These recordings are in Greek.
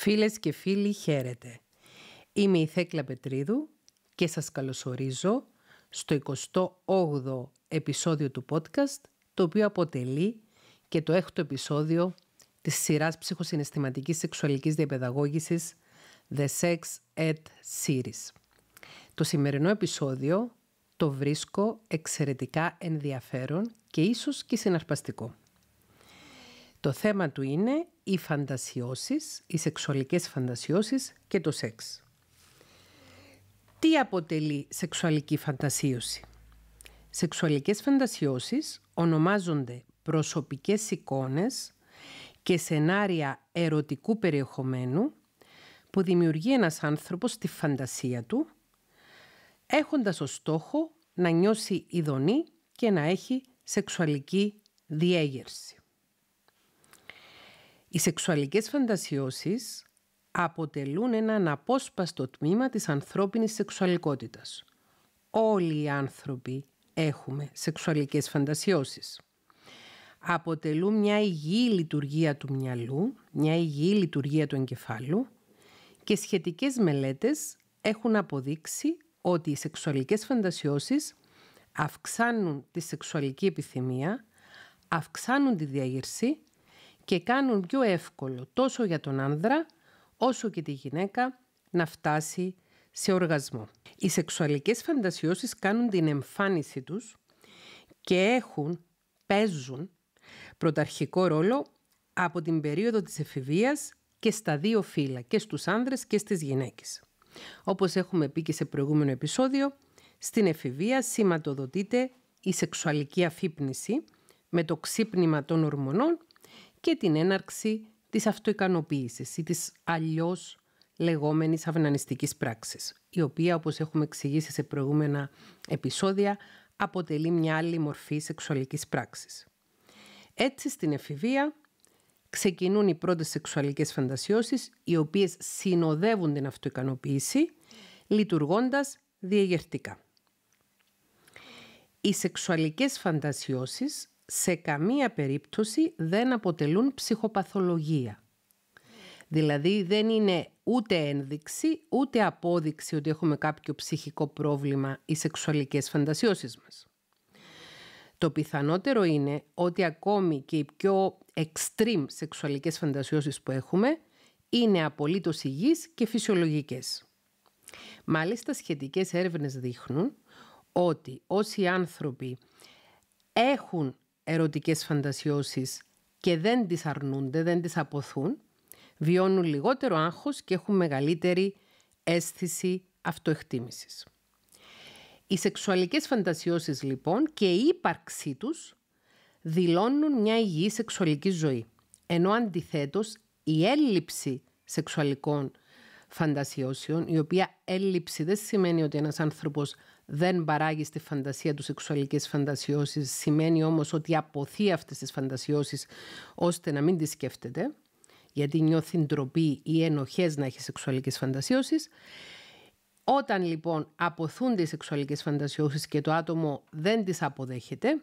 Φίλες και φίλοι, χαίρετε. Είμαι η Θέκλα Πετρίδου και σας καλωσορίζω στο 28ο επεισόδιο του podcast, το οποίο αποτελεί και το έκτο επεισόδιο της σειράς ψυχοσυναισθηματικής σεξουαλικής διαπαιδαγώγησης The Sex Ed Series. Το σημερινό επεισόδιο το βρίσκω εξαιρετικά ενδιαφέρον και ίσως και συναρπαστικό. Το θέμα του είναι οι φαντασιώσεις, οι σεξουαλικές φαντασιώσεις και το σεξ. Τι αποτελεί σεξουαλική φαντασίωση; Σεξουαλικές φαντασιώσεις ονομάζονται προσωπικές εικόνες και σενάρια ερωτικού περιεχομένου που δημιουργεί ένας άνθρωπος στη φαντασία του έχοντας ως στόχο να νιώσει ειδονή και να έχει σεξουαλική διέγερση. Οι σεξουαλικές φαντασιώσεις αποτελούν ένα αναπόσπαστο τμήμα της ανθρώπινης σεξουαλικότητας. Όλοι οι άνθρωποι έχουμε σεξουαλικές φαντασιώσεις. Αποτελούν μια υγιή λειτουργία του μυαλού, μια υγιή λειτουργία του εγκεφάλου και σχετικές μελέτες έχουν αποδείξει ότι οι σεξουαλικές φαντασιώσεις αυξάνουν τη σεξουαλική επιθυμία, αυξάνουν τη διαγερσή και κάνουν πιο εύκολο τόσο για τον άνδρα όσο και τη γυναίκα να φτάσει σε οργασμό. Οι σεξουαλικές φαντασιώσεις κάνουν την εμφάνιση τους και έχουν, παίζουν πρωταρχικό ρόλο από την περίοδο της εφηβείας και στα δύο φύλλα, και στους άνδρες και στις γυναίκες. Όπως έχουμε πει και σε προηγούμενο επεισόδιο, στην εφηβεία σηματοδοτείται η σεξουαλική αφύπνιση με το ξύπνημα των ορμονών και την έναρξη της αυτοικανοποίησης ή της αλλιώς λεγόμενης αυνανιστικής πράξης, η οποία όπως έχουμε εξηγήσει σε προηγούμενα επεισόδια αποτελεί μια άλλη μορφή σεξουαλικής πράξης. Έτσι στην εφηβεία ξεκινούν οι πρώτες σεξουαλικές φαντασιώσεις οι οποίες συνοδεύουν την αυτοικανοποίηση λειτουργώντας διαγερτικά. Οι σεξουαλικές φαντασιώσεις σε καμία περίπτωση δεν αποτελούν ψυχοπαθολογία. Δηλαδή δεν είναι ούτε ένδειξη ούτε απόδειξη ότι έχουμε κάποιο ψυχικό πρόβλημα οι σεξουαλικές φαντασιώσεις μας. Το πιθανότερο είναι ότι ακόμη και οι πιο extreme σεξουαλικές φαντασιώσεις που έχουμε είναι απολύτως υγιείς και φυσιολογικές. Μάλιστα σχετικές έρευνες δείχνουν ότι όσοι άνθρωποι έχουν ερωτικές φαντασιώσεις και δεν τις αρνούνται, δεν τις αποθούν, βιώνουν λιγότερο άγχος και έχουν μεγαλύτερη αίσθηση αυτοεκτίμησης. Οι σεξουαλικές φαντασιώσεις λοιπόν και η ύπαρξή τους δηλώνουν μια υγιή σεξουαλική ζωή. Ενώ αντιθέτως η έλλειψη σεξουαλικών φαντασιώσεων, η οποία έλλειψη δεν σημαίνει ότι ένας άνθρωπος δεν παράγει στη φαντασία τους σεξουαλικές φαντασιώσεις, σημαίνει όμως ότι αποθεί αυτές τις φαντασιώσεις ώστε να μην τις σκέφτεται, γιατί νιώθει ντροπή ή ενοχές να έχει σεξουαλικές φαντασιώσεις. Όταν λοιπόν αποθούνται οι σεξουαλικές φαντασιώσεις και το άτομο δεν τις αποδέχεται,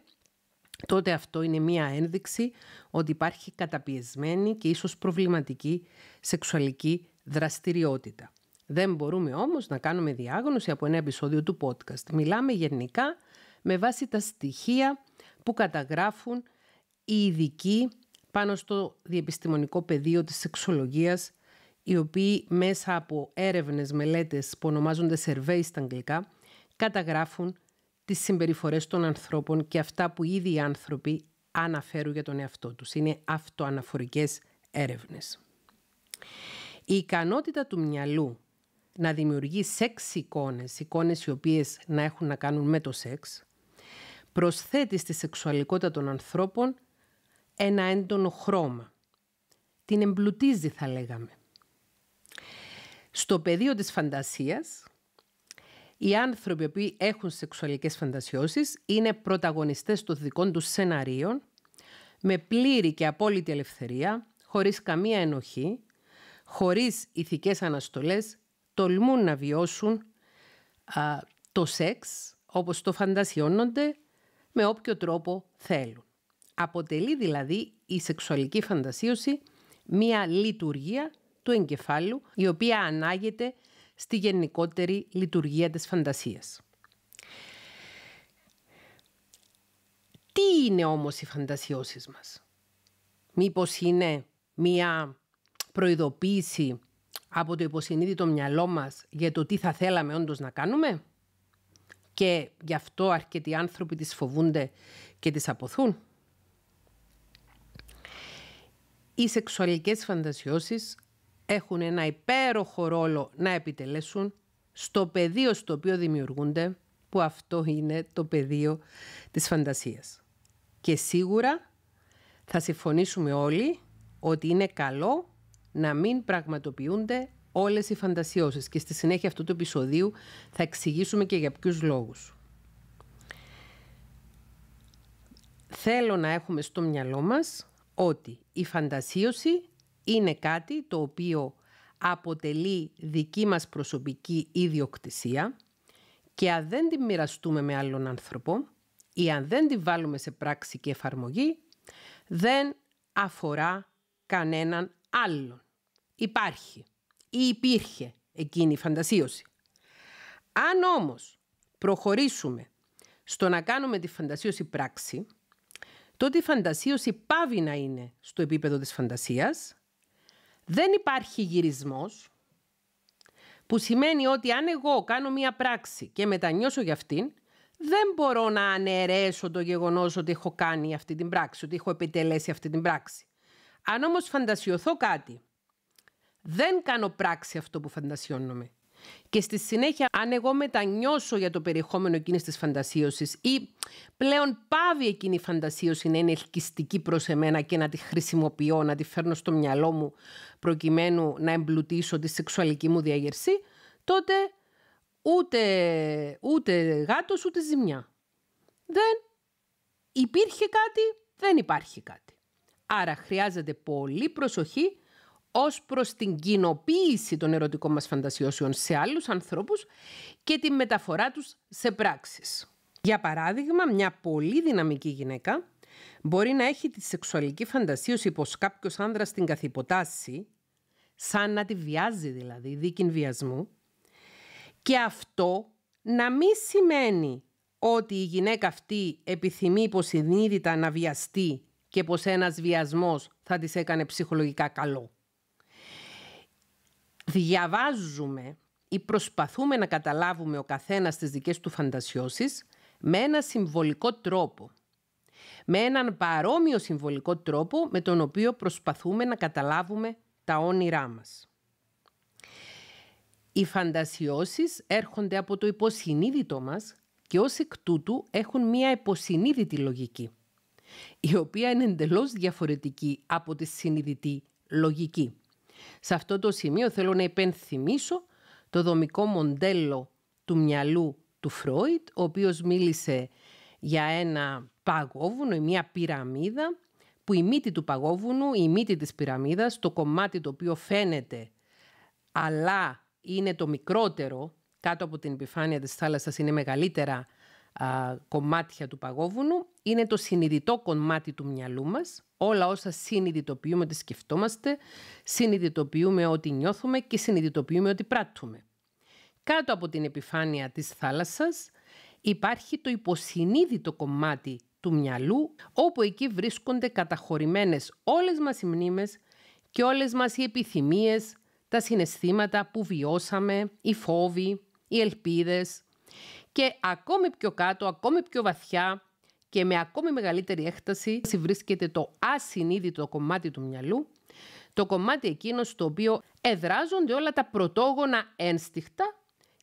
τότε αυτό είναι μία ένδειξη ότι υπάρχει καταπιεσμένη και ίσως προβληματική σεξουαλική δραστηριότητα. Δεν μπορούμε όμως να κάνουμε διάγνωση από ένα επεισόδιο του podcast. Μιλάμε γενικά με βάση τα στοιχεία που καταγράφουν οι ειδικοί πάνω στο διεπιστημονικό πεδίο της σεξολογίας, οι οποίοι μέσα από έρευνες, μελέτες που ονομάζονται survey στα αγγλικά, καταγράφουν τις συμπεριφορές των ανθρώπων και αυτά που ήδη οι άνθρωποι αναφέρουν για τον εαυτό τους. Είναι αυτοαναφορικές έρευνες. Η ικανότητα του μυαλού να δημιουργεί σεξ εικόνες, εικόνες οι οποίες να έχουν να κάνουν με το σεξ, προσθέτει στη σεξουαλικότητα των ανθρώπων ένα έντονο χρώμα. Την εμπλουτίζει θα λέγαμε. Στο πεδίο της φαντασίας, οι άνθρωποι που έχουν σεξουαλικές φαντασιώσεις είναι πρωταγωνιστές των δικών τους σεναρίων, με πλήρη και απόλυτη ελευθερία, χωρίς καμία ενοχή, χωρίς ηθικές αναστολές, τολμούν να βιώσουν το σεξ όπως το φαντασιώνονται με όποιο τρόπο θέλουν. Αποτελεί δηλαδή η σεξουαλική φαντασίωση μία λειτουργία του εγκεφάλου, η οποία ανάγεται στη γενικότερη λειτουργία της φαντασίας. Τι είναι όμως οι φαντασιώσεις μας; Μήπως είναι μία προειδοποίηση από το υποσυνείδητο μυαλό μας για το τι θα θέλαμε όντως να κάνουμε; Και γι' αυτό αρκετοί άνθρωποι τις φοβούνται και τις αποθούν. Οι σεξουαλικές φαντασιώσεις έχουν ένα υπέροχο ρόλο να επιτελέσουν στο πεδίο στο οποίο δημιουργούνται, που αυτό είναι το πεδίο της φαντασίας. Και σίγουρα θα συμφωνήσουμε όλοι ότι είναι καλό να μην πραγματοποιούνται όλες οι φαντασιώσεις και στη συνέχεια αυτού του επεισοδίου θα εξηγήσουμε και για ποιους λόγους. Θέλω να έχουμε στο μυαλό μας ότι η φαντασίωση είναι κάτι το οποίο αποτελεί δική μας προσωπική ιδιοκτησία και αν δεν την μοιραστούμε με άλλον άνθρωπο ή αν δεν την βάλουμε σε πράξη και εφαρμογή, δεν αφορά κανέναν άλλον. Υπάρχει ή υπήρχε εκείνη η φαντασίωση. Αν όμως προχωρήσουμε στο να κάνουμε τη φαντασίωση πράξη, τότε η φαντασίωση πάβει να είναι στο επίπεδο της φαντασίας, δεν υπάρχει γυρισμός, που σημαίνει ότι αν εγώ κάνω μία πράξη και μετανιώσω για αυτήν, δεν μπορώ να αναιρέσω το γεγονός ότι έχω κάνει αυτή την πράξη, ότι έχω επιτελέσει αυτή την πράξη. Αν όμως φαντασιωθώ κάτι, δεν κάνω πράξη αυτό που φαντασιώνομαι. Και στη συνέχεια, αν εγώ μετανιώσω για το περιεχόμενο εκείνης της φαντασίωσης ή πλέον πάβει εκείνη η φαντασίωση να είναι ελκυστική προς εμένα και να τη χρησιμοποιώ, να τη φέρνω στο μυαλό μου προκειμένου να εμπλουτίσω τη σεξουαλική μου διαγερσή, τότε ούτε, ούτε γάτος ούτε ζημιά. Δεν υπήρχε κάτι, δεν υπάρχει κάτι. Άρα χρειάζεται πολύ προσοχή ως προς την κοινοποίηση των ερωτικών μας φαντασιώσεων σε άλλους ανθρώπους και τη μεταφορά τους σε πράξεις. Για παράδειγμα, μια πολύ δυναμική γυναίκα μπορεί να έχει τη σεξουαλική φαντασίωση πως κάποιος άνδρας την καθυποτάσει, σαν να τη βιάζει δηλαδή, δίκην βιασμού, και αυτό να μην σημαίνει ότι η γυναίκα αυτή επιθυμεί υποσυνείδητα να βιαστεί και πως ένας βιασμός θα της έκανε ψυχολογικά καλό διαβάζουμε ή προσπαθούμε να καταλάβουμε ο καθένας τις δικές του φαντασιώσεις με ένα συμβολικό τρόπο. Με έναν παρόμοιο συμβολικό τρόπο με τον οποίο προσπαθούμε να καταλάβουμε τα όνειρά μας. Οι φαντασιώσεις έρχονται από το υποσυνείδητο μας και ως εκ τούτου έχουν μία υποσυνείδητη λογική, η οποία είναι εντελώς διαφορετική από τη συνειδητή λογική. Σε αυτό το σημείο θέλω να υπενθυμίσω το δομικό μοντέλο του μυαλού του Φρόιτ, ο οποίος μίλησε για ένα παγόβουνο ή μια πυραμίδα, που η μύτη του παγόβουνου, η μύτη της πυραμίδας, το κομμάτι το οποίο φαίνεται αλλά είναι το μικρότερο, κάτω από την επιφάνεια της θάλασσας είναι μεγαλύτερα κομμάτια του παγόβουνου, είναι το συνειδητό κομμάτι του μυαλού μας, όλα όσα συνειδητοποιούμε ότι σκεφτόμαστε, συνειδητοποιούμε ότι νιώθουμε και συνειδητοποιούμε ότι πράττουμε. Κάτω από την επιφάνεια της θάλασσας υπάρχει το υποσυνείδητο κομμάτι του μυαλού, όπου εκεί βρίσκονται καταχωρημένες όλες μας οι μνήμες και όλες μας οι επιθυμίες, τα συναισθήματα που βιώσαμε, οι φόβοι, οι ελπίδες. Και ακόμη πιο κάτω, ακόμη πιο βαθιά, και με ακόμη μεγαλύτερη έκταση βρίσκεται το ασυνείδητο κομμάτι του μυαλού, το κομμάτι εκείνος στο οποίο εδράζονται όλα τα πρωτόγωνα ένστιχτα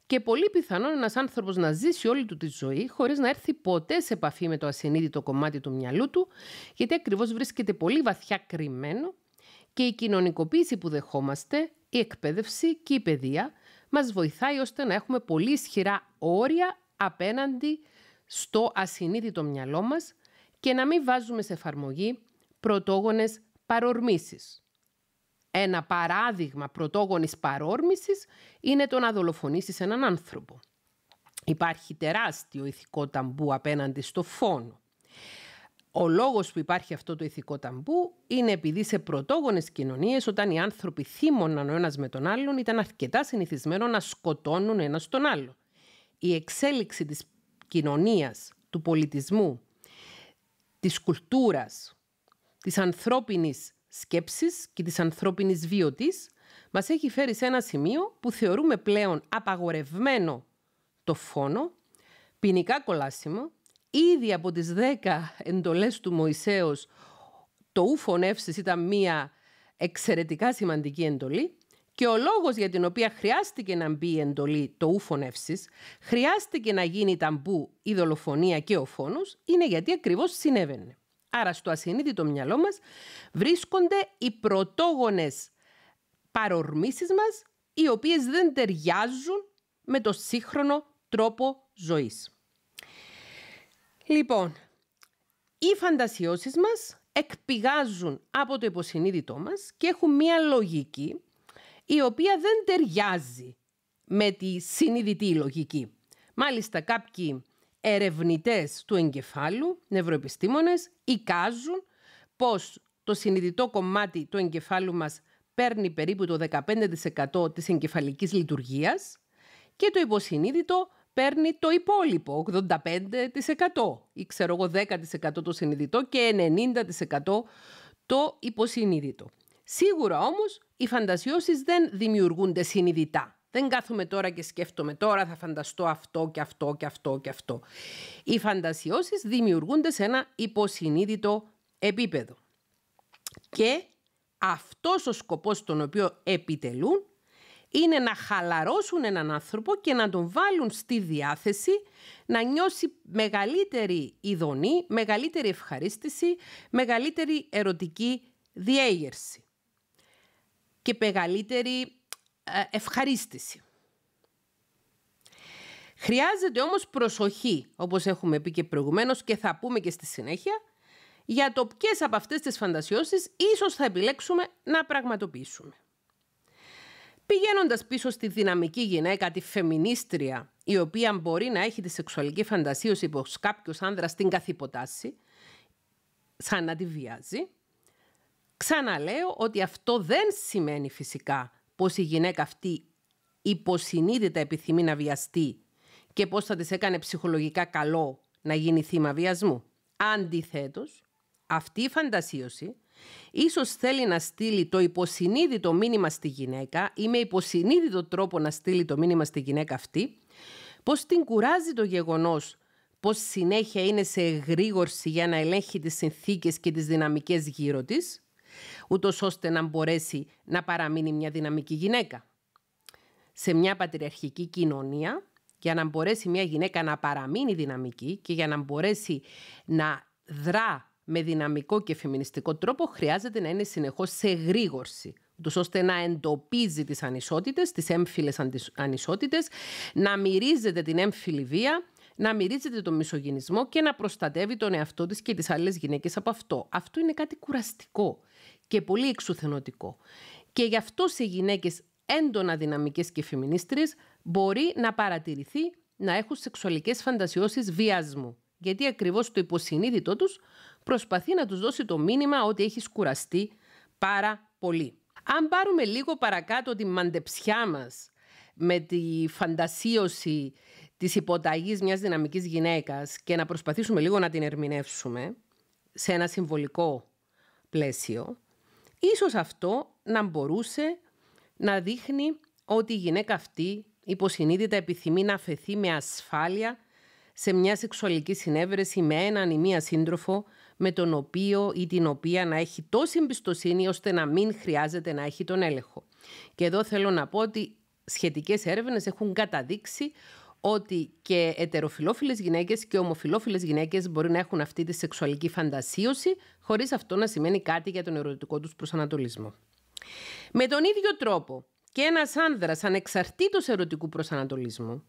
και πολύ πιθανόν ένας άνθρωπος να ζήσει όλη του τη ζωή χωρίς να έρθει ποτέ σε επαφή με το ασυνείδητο κομμάτι του μυαλού του, γιατί ακριβώς βρίσκεται πολύ βαθιά κρυμμένο και η κοινωνικοποίηση που δεχόμαστε, η εκπαίδευση και η παιδεία μας βοηθάει ώστε να έχουμε πολύ ισχυρά όρια απέναντι στο ασυνείδητο μυαλό μας και να μην βάζουμε σε εφαρμογή πρωτόγονες παρορμήσεις. Ένα παράδειγμα πρωτόγονης παρόρμησης είναι το να δολοφονήσεις έναν άνθρωπο. Υπάρχει τεράστιο ηθικό ταμπού απέναντι στο φόνο. Ο λόγος που υπάρχει αυτό το ηθικό ταμπού είναι επειδή σε πρωτόγονες κοινωνίες όταν οι άνθρωποι θύμωναν ο ένας με τον άλλον ήταν αρκετά συνηθισμένο να σκοτώνουν ένα τον άλλο. Η εξέλιξη της κοινωνίας, του πολιτισμού, της κουλτούρας, της ανθρώπινης σκέψης και της ανθρώπινης βίωτης μας έχει φέρει σε ένα σημείο που θεωρούμε πλέον απαγορευμένο το φόνο, ποινικά κολάσιμο, ήδη από τις 10 εντολές του Μωυσέως το ου φωνεύσεις ήταν μία εξαιρετικά σημαντική εντολή και ο λόγος για την οποία χρειάστηκε να μπει η εντολή το ου φωνεύσεις, χρειάστηκε να γίνει ταμπού η δολοφονία και ο φόνος, είναι γιατί ακριβώς συνέβαινε. Άρα στο ασυνείδητο μυαλό μας βρίσκονται οι πρωτόγονες παρορμήσεις μας, οι οποίες δεν ταιριάζουν με το σύγχρονο τρόπο ζωής. Λοιπόν, οι φαντασιώσεις μας εκπηγάζουν από το υποσυνείδητό μας και έχουν μία λογική η οποία δεν ταιριάζει με τη συνειδητή λογική. Μάλιστα κάποιοι ερευνητές του εγκεφάλου, νευροεπιστήμονες, εικάζουν πως το συνειδητό κομμάτι του εγκεφάλου μας παίρνει περίπου το 15% της εγκεφαλικής λειτουργίας και το υποσυνείδητο παίρνει το υπόλοιπο, 85% ή ξέρω εγώ 10% το συνειδητό και 90% το υποσυνείδητο. Σίγουρα όμως οι φαντασιώσεις δεν δημιουργούνται συνειδητά. Δεν κάθομαι τώρα και σκέφτομαι τώρα θα φανταστώ αυτό και αυτό και αυτό και αυτό. Οι φαντασιώσεις δημιουργούνται σε ένα υποσυνείδητο επίπεδο. Και αυτός ο σκοπός τον οποίο επιτελούν είναι να χαλαρώσουν έναν άνθρωπο και να τον βάλουν στη διάθεση να νιώσει μεγαλύτερη ειδονή, μεγαλύτερη ευχαρίστηση, μεγαλύτερη ερωτική διέγερση και μεγαλύτερη ε, ευχαρίστηση. Χρειάζεται όμως προσοχή, όπως έχουμε πει και προηγουμένως και θα πούμε και στη συνέχεια, για το ποιες από αυτές τις φαντασιώσεις ίσως θα επιλέξουμε να πραγματοποιήσουμε. Πηγαίνοντας πίσω στη δυναμική γυναίκα, τη φεμινίστρια, η οποία μπορεί να έχει τη σεξουαλική φαντασίωση πω κάποιος άνδρας την καθυποτάσει, σαν να τη βιάζει, ξαναλέω ότι αυτό δεν σημαίνει φυσικά πως η γυναίκα αυτή υποσυνείδητα επιθυμεί να βιαστεί και πώς θα της έκανε ψυχολογικά καλό να γίνει θύμα βιασμού. Αντιθέτως, αυτή η φαντασίωση Ίσως θέλει να στείλει το υποσυνείδητο μήνυμα στη γυναίκα ή με υποσυνείδητο τρόπο να στείλει το μήνυμα στη γυναίκα αυτή, πως την κουράζει το γεγονός πως συνέχεια είναι σε εγρήγορση για να ελέγχει τις συνθήκες και τις δυναμικές γύρω της, ούτως ώστε να μπορέσει να παραμείνει μια δυναμική γυναίκα. Σε μια πατριαρχική κοινωνία, για να μπορέσει μια γυναίκα να παραμείνει δυναμική και για να μπορέσει να δρά με δυναμικό και φεμινιστικό τρόπο χρειάζεται να είναι συνεχώς σε γρήγορση ούτως ώστε να εντοπίζει τις ανισότητες, τις έμφυλες ανισότητες, να μυρίζεται την έμφυλη βία, να μυρίζεται τον μισογυνισμό και να προστατεύει τον εαυτό της και τις άλλες γυναίκες από αυτό. Αυτό είναι κάτι κουραστικό και πολύ εξουθενωτικό. Και γι' αυτό σε γυναίκες έντονα δυναμικές και φεμινίστριες μπορεί να παρατηρηθεί να έχουν σεξουαλικές φαντασιώσεις βιασμού. Γιατί ακριβώς το υποσυνείδητό τους προσπαθεί να τους δώσει το μήνυμα ότι έχει κουραστεί πάρα πολύ. Αν πάρουμε λίγο παρακάτω τη μαντεψιά μας με τη φαντασίωση της υποταγής μιας δυναμικής γυναίκας και να προσπαθήσουμε λίγο να την ερμηνεύσουμε σε ένα συμβολικό πλαίσιο, ίσως αυτό να μπορούσε να δείχνει ότι η γυναίκα αυτή υποσυνείδητα επιθυμεί να αφαιθεί με ασφάλεια σε μια σεξουαλική συνέβρεση με έναν ή μία σύντροφο με τον οποίο ή την οποία να έχει τόση εμπιστοσύνη ώστε να μην χρειάζεται να έχει τον έλεγχο. Και εδώ θέλω να πω ότι σχετικές έρευνες έχουν καταδείξει ότι και ετεροφιλόφιλες γυναίκες και ομοφιλόφιλες γυναίκες μπορεί να έχουν αυτή τη σεξουαλική φαντασίωση χωρίς αυτό να σημαίνει κάτι για τον ερωτικό τους προσανατολισμό. Με τον ίδιο τρόπο και ένας άνδρας ανεξαρτήτως ερωτικού προσανατολισμού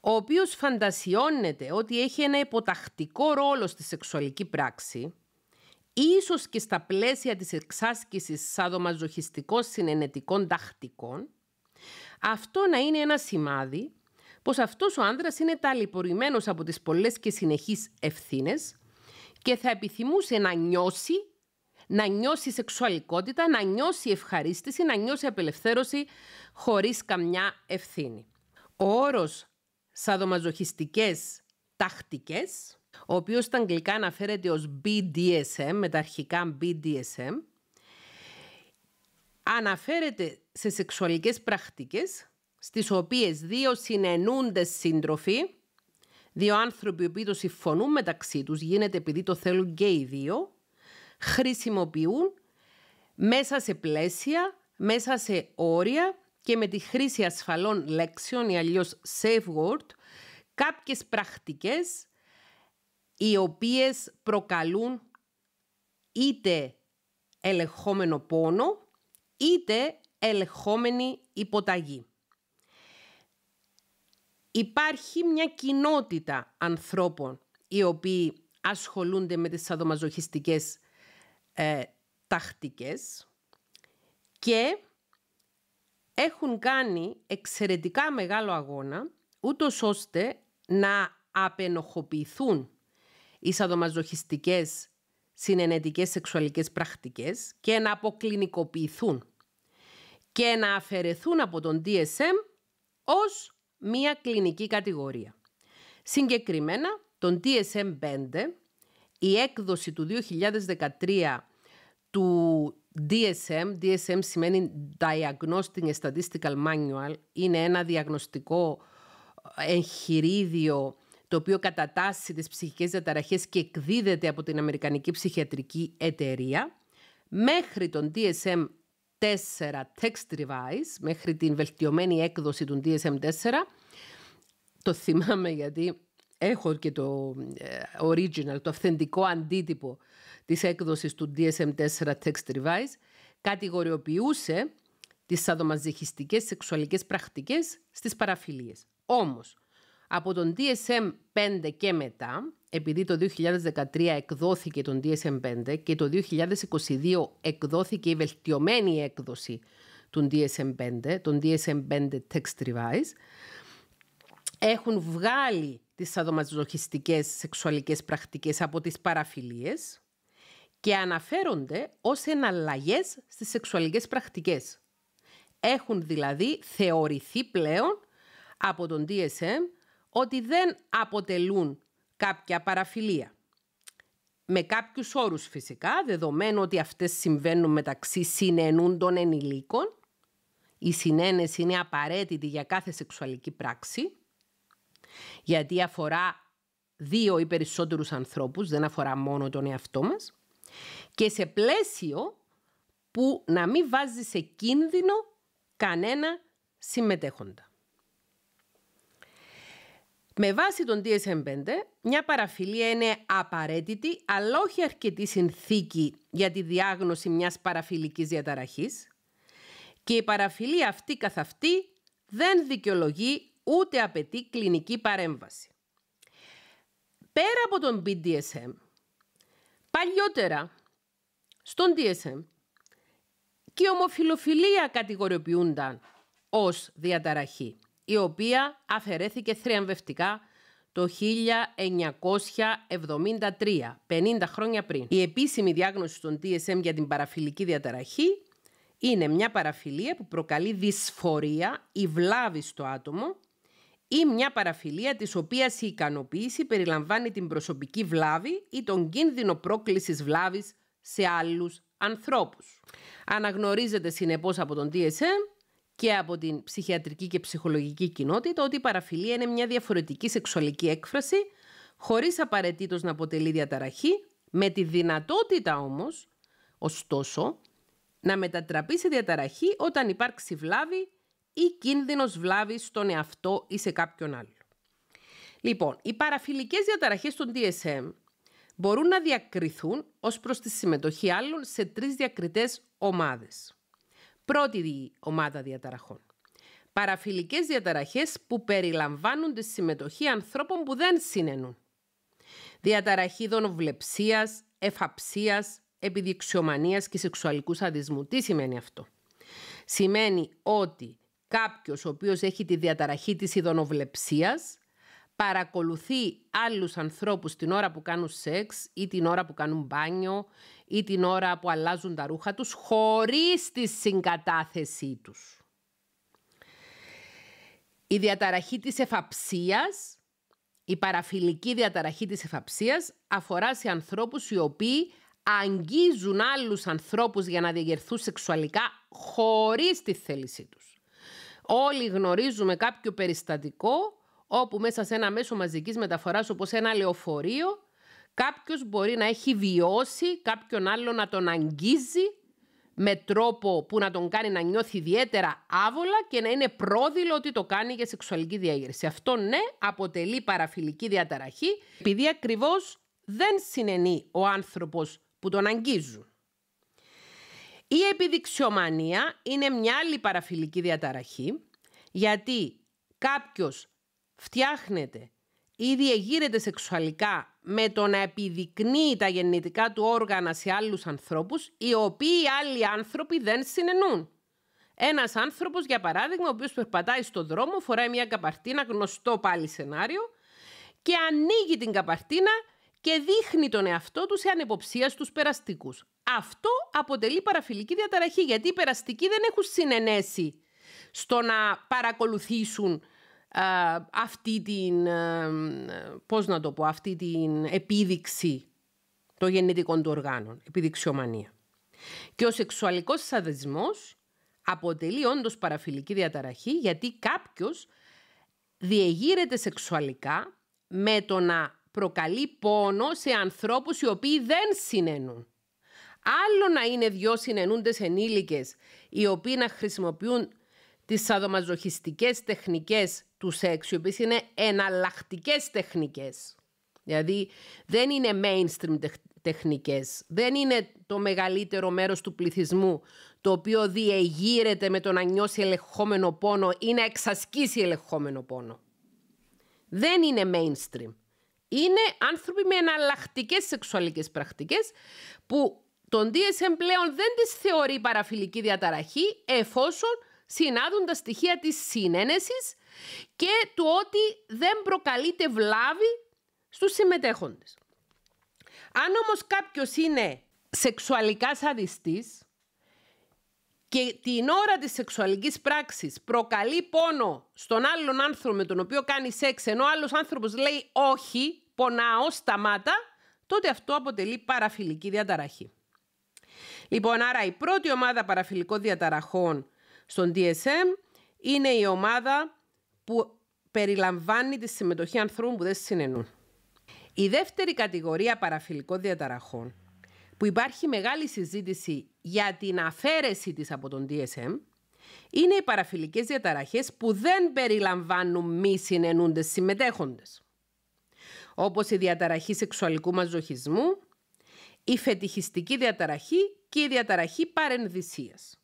ο οποίος φαντασιώνεται ότι έχει ένα υποτακτικό ρόλο στη σεξουαλική πράξη, ίσως και στα πλαίσια της εξάσκησης σαδομαζοχιστικών συνενετικών τακτικών, αυτό να είναι ένα σημάδι πως αυτός ο άνδρας είναι ταλαιπωρημένος από τις πολλές και συνεχείς ευθύνες και θα επιθυμούσε να νιώσει, να νιώσει σεξουαλικότητα, να νιώσει ευχαρίστηση, να νιώσει απελευθέρωση χωρίς καμιά ευθύνη. Ο όρος σαδομαζοχιστικές τακτικές, ο οποίος στα αγγλικά αναφέρεται ως BDSM, με τα αρχικά BDSM, αναφέρεται σε σεξουαλικές πρακτικές στις οποίες δύο συνενούντες σύντροφοι, δύο άνθρωποι που το συμφωνούν μεταξύ τους, γίνεται επειδή το θέλουν και οι δύο, χρησιμοποιούν μέσα σε πλαίσια, μέσα σε όρια και με τη χρήση ασφαλών λέξεων ή αλλιώς safe word, κάποιες πρακτικές οι οποίες προκαλούν είτε ελεγχόμενο πόνο, είτε ελεγχόμενη υποταγή. Υπάρχει μια κοινότητα ανθρώπων οι οποίοι ασχολούνται με τις σαδομαζοχιστικές ε, τακτικές και έχουν κάνει εξαιρετικά μεγάλο αγώνα ούτως ώστε να απενοχοποιηθούν οι σαδομαζοχιστικές συνενετικές σεξουαλικές πρακτικές και να αποκλινικοποιηθούν και να αφαιρεθούν από τον DSM ως μία κλινική κατηγορία. Συγκεκριμένα, τον DSM-5, η έκδοση του 2013 του DSM, DSM σημαίνει Diagnostic Statistical Manual, είναι ένα διαγνωστικό εγχειρίδιο το οποίο κατατάσσει τις ψυχικές διαταραχές και εκδίδεται από την Αμερικανική Ψυχιατρική Εταιρεία, μέχρι τον DSM 4 Text Revise, μέχρι την βελτιωμένη έκδοση του DSM-4. Το θυμάμαι γιατί έχω και το ε, original, το αυθεντικό αντίτυπο της έκδοσης του DSM-4 Text Revise, κατηγοριοποιούσε τις σαδομαζιχιστικές σεξουαλικές πρακτικές στις παραφιλίες. Όμως, από τον DSM-5 και μετά, επειδή το 2013 εκδόθηκε τον DSM-5 και το 2022 εκδόθηκε η βελτιωμένη έκδοση του DSM-5, τον DSM-5 Text Revise, έχουν βγάλει τις σαδομαζοχιστικές σεξουαλικές πρακτικές από τις παραφιλίες και αναφέρονται ως εναλλαγές στις σεξουαλικές πρακτικές. Έχουν δηλαδή θεωρηθεί πλέον από τον DSM ότι δεν αποτελούν κάποια παραφιλία. Με κάποιους όρους φυσικά, δεδομένου ότι αυτές συμβαίνουν μεταξύ συνενούν των ενηλίκων, η συνένεση είναι απαραίτητη για κάθε σεξουαλική πράξη, γιατί αφορά δύο ή περισσότερους ανθρώπους, δεν αφορά μόνο τον εαυτό μας, και σε πλαίσιο που να μην βάζει σε κίνδυνο κανένα συμμετέχοντα. Με βάση τον DSM-5, μια παραφιλία είναι απαραίτητη, αλλά όχι αρκετή συνθήκη για τη διάγνωση μιας παραφιλικής διαταραχής και η παραφιλία αυτή καθ' αυτή δεν δικαιολογεί ούτε απαιτεί κλινική παρέμβαση. Πέρα από τον BDSM, παλιότερα στον DSM και η ομοφιλοφιλία κατηγοριοποιούνταν ως διαταραχή η οποία αφαιρέθηκε θριαμβευτικά το 1973, 50 χρόνια πριν. Η επίσημη διάγνωση των TSM για την παραφιλική διαταραχή είναι μια παραφιλία που προκαλεί δυσφορία ή βλάβη στο άτομο ή μια παραφιλία της οποίας η ικανοποίηση περιλαμβάνει την προσωπική βλάβη ή τον κίνδυνο πρόκλησης βλάβης σε άλλους ανθρώπους. Αναγνωρίζεται συνεπώς από τον DSM και από την ψυχιατρική και ψυχολογική κοινότητα ότι η παραφιλία είναι μια διαφορετική σεξουαλική έκφραση χωρίς απαραίτητος να αποτελεί διαταραχή, με τη δυνατότητα όμως, ωστόσο, να μετατραπεί σε διαταραχή όταν υπάρξει βλάβη ή κίνδυνος βλάβης στον εαυτό ή σε κάποιον άλλο. Λοιπόν, οι παραφιλικές διαταραχές των DSM μπορούν να διακριθούν ως προς τη συμμετοχή άλλων σε τρεις διακριτές ομάδες. Πρώτη ομάδα διαταραχών. Παραφιλικές διαταραχές που περιλαμβάνουν τη συμμετοχή ανθρώπων που δεν συνενούν. Διαταραχή δονοβλεψίας, εφαψίας, επιδειξιομανίας και σεξουαλικούς σαδισμού. Τι σημαίνει αυτό; Σημαίνει ότι κάποιος ο οποίος έχει τη διαταραχή της ειδονοβλεψίας παρακολουθεί άλλους ανθρώπους την ώρα που κάνουν σεξ ή την ώρα που κάνουν μπάνιο ή την ώρα που αλλάζουν τα ρούχα τους χωρίς τη συγκατάθεσή τους. Η διαταραχή της εφαψίας, η παραφιλική διαταραχή της εφαψίας αφορά σε ανθρώπους οι οποίοι αγγίζουν άλλους ανθρώπους για να διαγερθούν σεξουαλικά χωρίς τη θέλησή τους. Όλοι γνωρίζουμε κάποιο περιστατικό όπου μέσα σε ένα μέσο μαζικής μεταφοράς όπως ένα λεωφορείο κάποιος μπορεί να έχει βιώσει κάποιον άλλο να τον αγγίζει με τρόπο που να τον κάνει να νιώθει ιδιαίτερα άβολα και να είναι πρόδειλο ότι το κάνει για σεξουαλική διάγερση. Αυτό ναι αποτελεί παραφιλική διαταραχή επειδή ακριβώς δεν συνενεί ο άνθρωπος που τον αγγίζουν. Η επιδειξιομανία είναι μια άλλη παραφιλική διαταραχή γιατί κάποιος φτιάχνεται ή διεγείρεται σεξουαλικά με το να επιδεικνύει τα γεννητικά του όργανα σε άλλους ανθρώπους, οι οποίοι άλλοι άνθρωποι δεν συνενούν. Ένας άνθρωπος, για παράδειγμα, ο οποίος περπατάει στον δρόμο, φοράει μια καπαρτίνα, γνωστό πάλι σενάριο, και ανοίγει την καπαρτίνα και δείχνει τον εαυτό του σε ανεποψία στους περαστικούς. Αυτό αποτελεί παραφιλική διαταραχή, γιατί οι περαστικοί δεν έχουν συνενέσει στο να παρακολουθήσουν αυτή την, πώς να το πω, αυτή την επίδειξη των γεννητικών του οργάνων, επιδειξιομανία. Και ο σεξουαλικός σαδισμός αποτελεί όντως παραφιλική διαταραχή γιατί κάποιος διεγείρεται σεξουαλικά με το να προκαλεί πόνο σε ανθρώπους οι οποίοι δεν συνενούν. Άλλο να είναι δυο συνενούντες ενήλικες οι οποίοι να χρησιμοποιούν τις σαδομαζοχιστικές τεχνικές τους σεξ, οι οποίες είναι εναλλακτικές τεχνικές. Δηλαδή δεν είναι mainstream τεχνικές, δεν είναι το μεγαλύτερο μέρος του πληθυσμού το οποίο διεγείρεται με το να νιώσει ελεγχόμενο πόνο ή να εξασκήσει ελεγχόμενο πόνο. Δεν είναι mainstream. Είναι άνθρωποι με εναλλακτικές σεξουαλικές πρακτικές που τον DSM πλέον δεν τις θεωρεί παραφιλική διαταραχή εφόσον συνάδουν τα στοιχεία της συνένεσης και του ότι δεν προκαλείται βλάβη στους συμμετέχοντες. Αν όμως κάποιος είναι σεξουαλικά σαδιστής και την ώρα της σεξουαλικής πράξης προκαλεί πόνο στον άλλον άνθρωπο με τον οποίο κάνει σεξ ενώ ο άλλος άνθρωπος λέει όχι, πονάω, σταμάτα, τότε αυτό αποτελεί παραφιλική διαταραχή. Λοιπόν, άρα η πρώτη ομάδα παραφιλικών διαταραχών στον DSM είναι η ομάδα που περιλαμβάνει τη συμμετοχή ανθρώπων που δεν συνενούν. Η δεύτερη κατηγορία παραφιλικών διαταραχών που υπάρχει μεγάλη συζήτηση για την αφαίρεση της από τον DSM είναι οι παραφιλικές διαταραχές που δεν περιλαμβάνουν μη συνενούντες συμμετέχοντες όπως η διαταραχή σεξουαλικού μαζοχισμού, η φετιχιστική διαταραχή και η διαταραχή παρενδυσίας.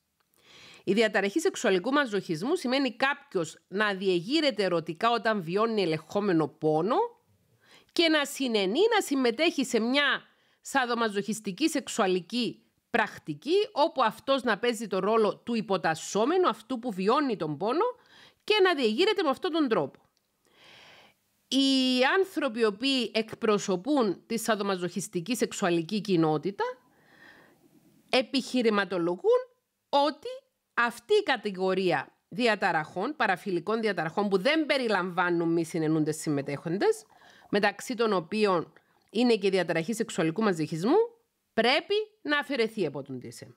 Η διαταραχή σεξουαλικού μαζοχισμού σημαίνει κάποιος να διεγείρεται ερωτικά όταν βιώνει ελεγχόμενο πόνο και να συνενεί να συμμετέχει σε μια σαδομαζοχιστική σεξουαλική πρακτική όπου αυτός να παίζει το ρόλο του υποτασσόμενου, αυτού που βιώνει τον πόνο και να διεγείρεται με αυτόν τον τρόπο. Οι άνθρωποι οι οποίοι εκπροσωπούν τη σαδομαζοχιστική σεξουαλική κοινότητα επιχειρηματολογούν ότι αυτή η κατηγορία διαταραχών, παραφιλικών διαταραχών που δεν περιλαμβάνουν μη συνενούντες συμμετέχοντες, μεταξύ των οποίων είναι και η διαταραχή σεξουαλικού μαζοχισμού, πρέπει να αφαιρεθεί από τον DSM.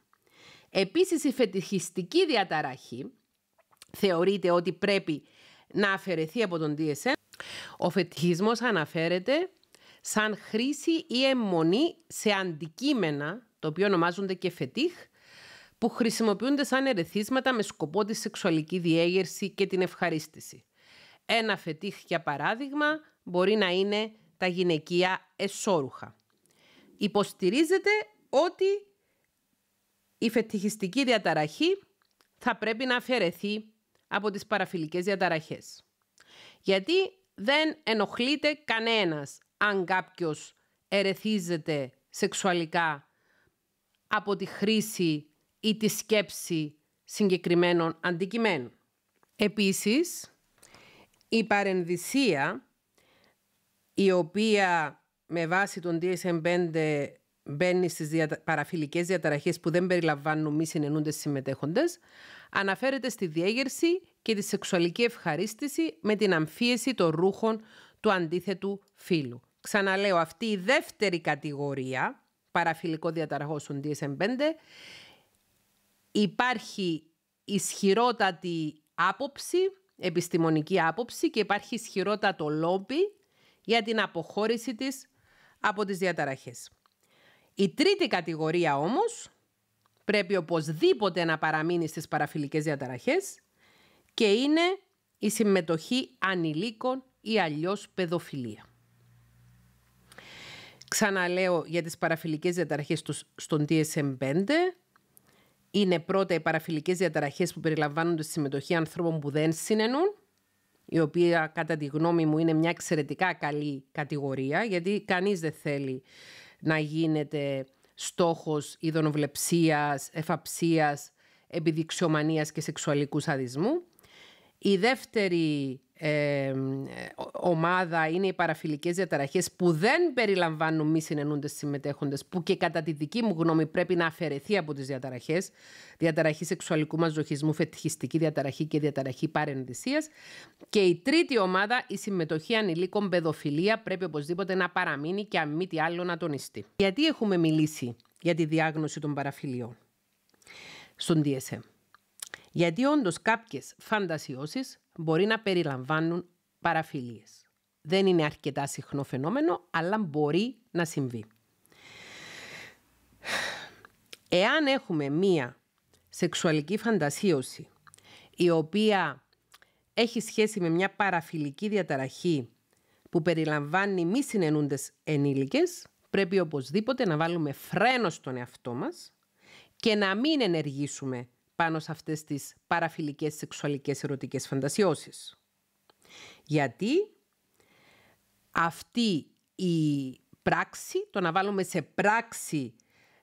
Επίσης η φετιχιστική διαταραχή θεωρείται ότι πρέπει να αφαιρεθεί από τον DSM. Ο φετιχισμός αναφέρεται σαν χρήση ή αιμονή σε αντικείμενα, το οποίο ονομάζονται και φετίχ, που χρησιμοποιούνται σαν ερεθίσματα με σκοπό τη σεξουαλική διέγερση και την ευχαρίστηση. Ένα φετίχ, για παράδειγμα, μπορεί να είναι τα γυναικεία εσώρουχα. Υποστηρίζεται ότι η φετιχιστική διαταραχή θα πρέπει να αφαιρεθεί από τις παραφιλικές διαταραχές. Γιατί δεν ενοχλείται κανένας αν κάποιος ερεθίζεται σεξουαλικά από τη χρήση ή τη σκέψη συγκεκριμένων αντικειμένων. Επίσης, η παρενδυσία η οποία με βάση τον DSM-5 μπαίνει στις διατα... παραφιλικές διαταραχές που δεν περιλαμβάνουν μη συνενούντες συμμετέχοντες, αναφέρεται στη διέγερση και τη σεξουαλική ευχαρίστηση με την αμφίεση των ρούχων του αντίθετου φύλου. Ξαναλέω, αυτή η δεύτερη κατηγορία παραφιλικό διαταραχό στον DSM-5 υπάρχει ισχυρότατη άποψη, επιστημονική άποψη και υπάρχει ισχυρότατο λόμπι για την αποχώρηση της από τις διαταραχές. Η τρίτη κατηγορία όμως πρέπει οπωσδήποτε να παραμείνει στις παραφιλικές διαταραχές και είναι η συμμετοχή ανηλίκων ή αλλιώς παιδοφιλία. Ξαναλέω για τις παραφιλικές διαταραχές στον DSM-5. Είναι πρώτα οι παραφιλικές διαταραχές που περιλαμβάνονται στη συμμετοχή ανθρώπων που δεν συνενούν, η οποία κατά τη γνώμη μου είναι μια εξαιρετικά καλή κατηγορία, γιατί κανείς δεν θέλει να γίνεται στόχος ειδονοβλεψίας, εφαψίας, επιδειξιομανίας και σεξουαλικού σαδισμού. Η δεύτερη ε, ομάδα είναι οι παραφιλικές διαταραχές που δεν περιλαμβάνουν μη συνενούντες συμμετέχοντες που και κατά τη δική μου γνώμη πρέπει να αφαιρεθεί από τις διαταραχές διαταραχή σεξουαλικού μαζοχισμού, φετιχιστική διαταραχή και διαταραχή παρενδυσίας και η τρίτη ομάδα η συμμετοχή ανηλίκων παιδοφιλία πρέπει οπωσδήποτε να παραμείνει και αν μη τι άλλο να τονιστεί. Γιατί έχουμε μιλήσει για τη διάγνωση των παραφιλιών στον DSM. Γιατί όντως κάποιες φαντασιώσεις μπορεί να περιλαμβάνουν παραφιλίες. Δεν είναι αρκετά συχνό φαινόμενο, αλλά μπορεί να συμβεί. Εάν έχουμε μία σεξουαλική φαντασίωση η οποία έχει σχέση με μια παραφιλική διαταραχή που περιλαμβάνει μη συνενούντες ενήλικες, πρέπει οπωσδήποτε να βάλουμε φρένο στον εαυτό μας και να μην ενεργήσουμε πάνω σε αυτές τις παραφιλικές σεξουαλικές ερωτικές φαντασιώσεις. Γιατί αυτή η πράξη, το να βάλουμε σε πράξη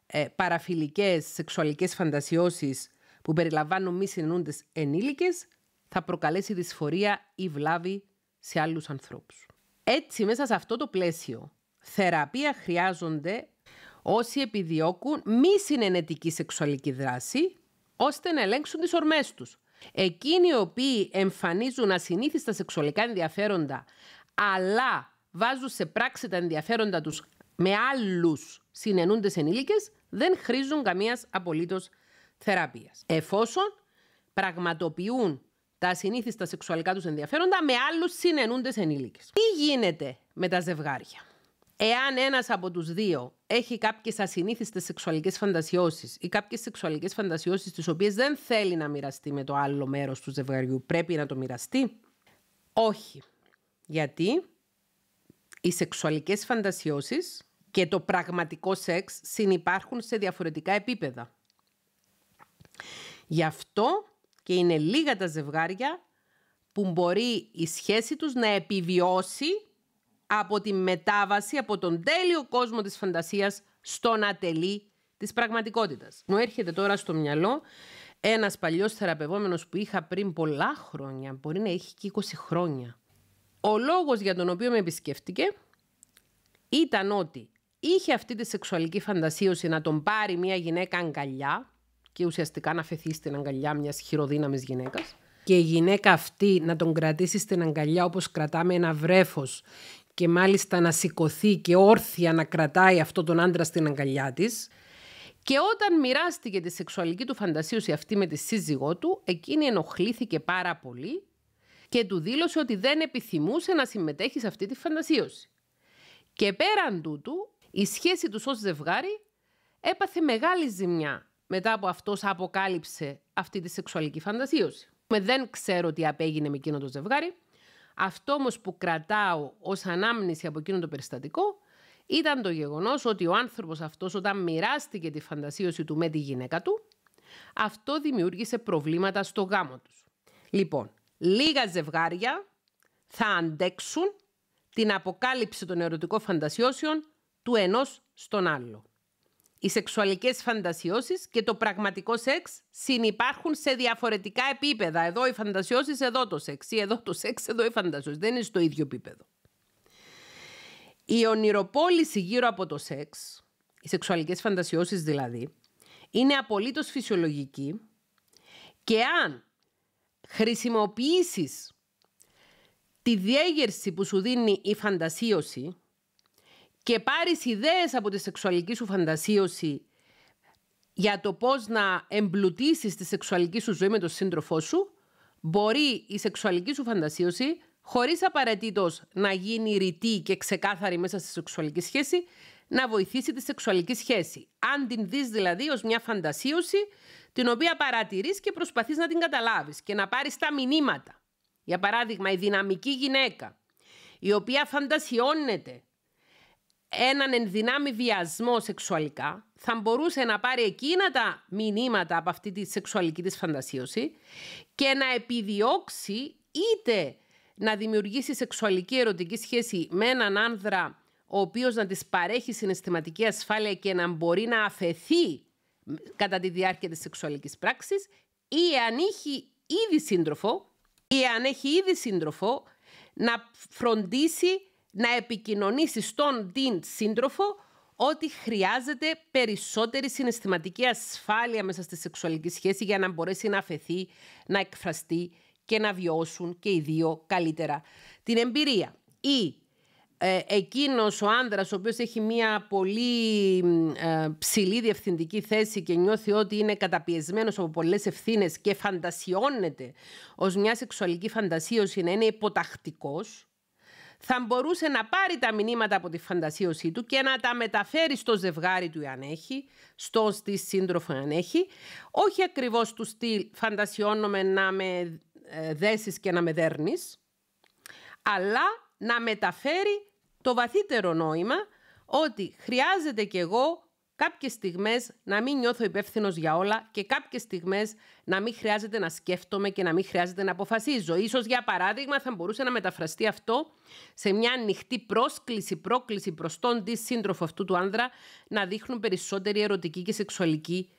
ε, παραφιλικές σεξουαλικές φαντασιώσεις που περιλαμβάνουν μη συνενούντες ενήλικες, θα προκαλέσει δυσφορία ή βλάβη σε άλλους ανθρώπους. Έτσι, μέσα σε αυτό το πλαίσιο, θεραπεία χρειάζονται όσοι επιδιώκουν μη συνενετική σεξουαλική δράση ώστε να ελέγξουν τις ορμές τους. Εκείνοι οι οποίοι εμφανίζουν ασυνήθιστα σεξουαλικά ενδιαφέροντα, αλλά βάζουν σε πράξη τα ενδιαφέροντα τους με άλλους συνενούντες ενήλικες, δεν χρήζουν καμίας απολύτως θεραπείας. Εφόσον πραγματοποιούν τα ασυνήθιστα σεξουαλικά τους ενδιαφέροντα με άλλους συνενούντες ενήλικες. Τι γίνεται με τα ζευγάρια; Εάν ένας από τους δύο έχει κάποιες ασυνήθιστες σεξουαλικές φαντασιώσεις ή κάποιες σεξουαλικές φαντασιώσεις τις οποίες δεν θέλει να μοιραστεί με το άλλο μέρος του ζευγαριού, πρέπει να το μοιραστεί; Όχι. Γιατί οι σεξουαλικές φαντασιώσεις και το πραγματικό σεξ συνυπάρχουν σε διαφορετικά επίπεδα. Γι' αυτό και είναι λίγα τα ζευγάρια που μπορεί η σχέση τους να επιβιώσει από τη μετάβαση από τον τέλειο κόσμο της φαντασίας στον ατελή της πραγματικότητας. Μου έρχεται τώρα στο μυαλό ένας παλιός θεραπευόμενος που είχα πριν πολλά χρόνια, μπορεί να έχει και 20 χρόνια. Ο λόγος για τον οποίο με επισκέφτηκε ήταν ότι είχε αυτή τη σεξουαλική φαντασίωση να τον πάρει μια γυναίκα αγκαλιά και ουσιαστικά να φεθεί στην αγκαλιά μιας χειροδύναμης γυναίκας και η γυναίκα αυτή να τον κρατήσει στην αγκαλιά όπως κρατάμε ένα βρέφος και μάλιστα να σηκωθεί και όρθια να κρατάει αυτό τον άντρα στην αγκαλιά της. Και όταν μοιράστηκε τη σεξουαλική του φαντασίωση αυτή με τη σύζυγό του, εκείνη ενοχλήθηκε πάρα πολύ και του δήλωσε ότι δεν επιθυμούσε να συμμετέχει σε αυτή τη φαντασίωση. Και πέραν τούτου, η σχέση τους ως ζευγάρι έπαθε μεγάλη ζημιά μετά από αυτός αποκάλυψε αυτή τη σεξουαλική φαντασίωση. Δεν ξέρω τι απέγινε με εκείνο το ζευγάρι, αυτό όμως που κρατάω ως ανάμνηση από εκείνο το περιστατικό ήταν το γεγονός ότι ο άνθρωπος αυτός, όταν μοιράστηκε τη φαντασίωση του με τη γυναίκα του, αυτό δημιούργησε προβλήματα στο γάμο τους. Λοιπόν, λίγα ζευγάρια θα αντέξουν την αποκάλυψη των ερωτικών φαντασιώσεων του ενός στον άλλο οι σεξουαλικές φαντασιώσεις και το πραγματικό σεξ συνυπάρχουν σε διαφορετικά επίπεδα. Εδώ οι φαντασιώσεις, εδώ το σεξ. Ή εδώ το σεξ, εδώ οι φαντασιώσεις. Δεν είναι στο ίδιο επίπεδο. Η ονειροπόληση γύρω από το σεξ, οι σεξουαλικές φαντασιώσεις δηλαδή, είναι απολύτως φυσιολογική και αν χρησιμοποιήσεις τη διέγερση που σου δίνει η φαντασίωση και πάρεις ιδέες από τη σεξουαλική σου φαντασίωση για το πώς να εμπλουτίσεις τη σεξουαλική σου ζωή με τον σύντροφό σου, μπορεί η σεξουαλική σου φαντασίωση, χωρίς απαραίτητος να γίνει ρητή και ξεκάθαρη μέσα στη σεξουαλική σχέση, να βοηθήσει τη σεξουαλική σχέση. Αν την δεις δηλαδή ως μια φαντασίωση την οποία παρατηρείς και προσπαθείς να την καταλάβεις και να πάρεις τα μηνύματα. Για παράδειγμα, η δυναμική γυναίκα, η οποία φαντασιώνεται έναν ενδυνάμει βιασμό σεξουαλικά, θα μπορούσε να πάρει εκείνα τα μηνύματα από αυτή τη σεξουαλική της φαντασίωση και να επιδιώξει είτε να δημιουργήσει σεξουαλική ερωτική σχέση με έναν άνδρα ο οποίος να της παρέχει συναισθηματική ασφάλεια και να μπορεί να αφαιθεί κατά τη διάρκεια της σεξουαλικής πράξης ή αν έχει ήδη σύντροφο ή αν έχει ήδη σύντροφο να φροντίσει να επικοινωνήσει στον την σύντροφο ότι χρειάζεται περισσότερη συναισθηματική ασφάλεια μέσα στη σεξουαλική σχέση για να μπορέσει να αφαιθεί, να εκφραστεί και να βιώσουν και οι δύο καλύτερα την εμπειρία. Ή ε, εκείνος ο άνδρας ο οποίος έχει μια πολύ ε, ψηλή διευθυντική θέση και νιώθει ότι είναι καταπιεσμένος από πολλές ευθύνες και φαντασιώνεται ως μια σεξουαλική φαντασίωση να είναι υποτακτικός θα μπορούσε να πάρει τα μηνύματα από τη φαντασίωσή του και να τα μεταφέρει στο ζευγάρι του αν έχει, στο στη σύντροφο αν έχει, όχι ακριβώς του στυλ φαντασιώνομαι να με ε, δέσεις και να με δέρνεις, αλλά να μεταφέρει το βαθύτερο νόημα ότι χρειάζεται κι εγώ κάποιες στιγμές να μην νιώθω υπεύθυνος για όλα και κάποιες στιγμές να μην χρειάζεται να σκέφτομαι και να μην χρειάζεται να αποφασίζω. Ίσως για παράδειγμα θα μπορούσε να μεταφραστεί αυτό σε μια ανοιχτή πρόσκληση, πρόκληση προς τον τη σύντροφο αυτού του άνδρα να δείχνουν περισσότερη ερωτική και σεξουαλική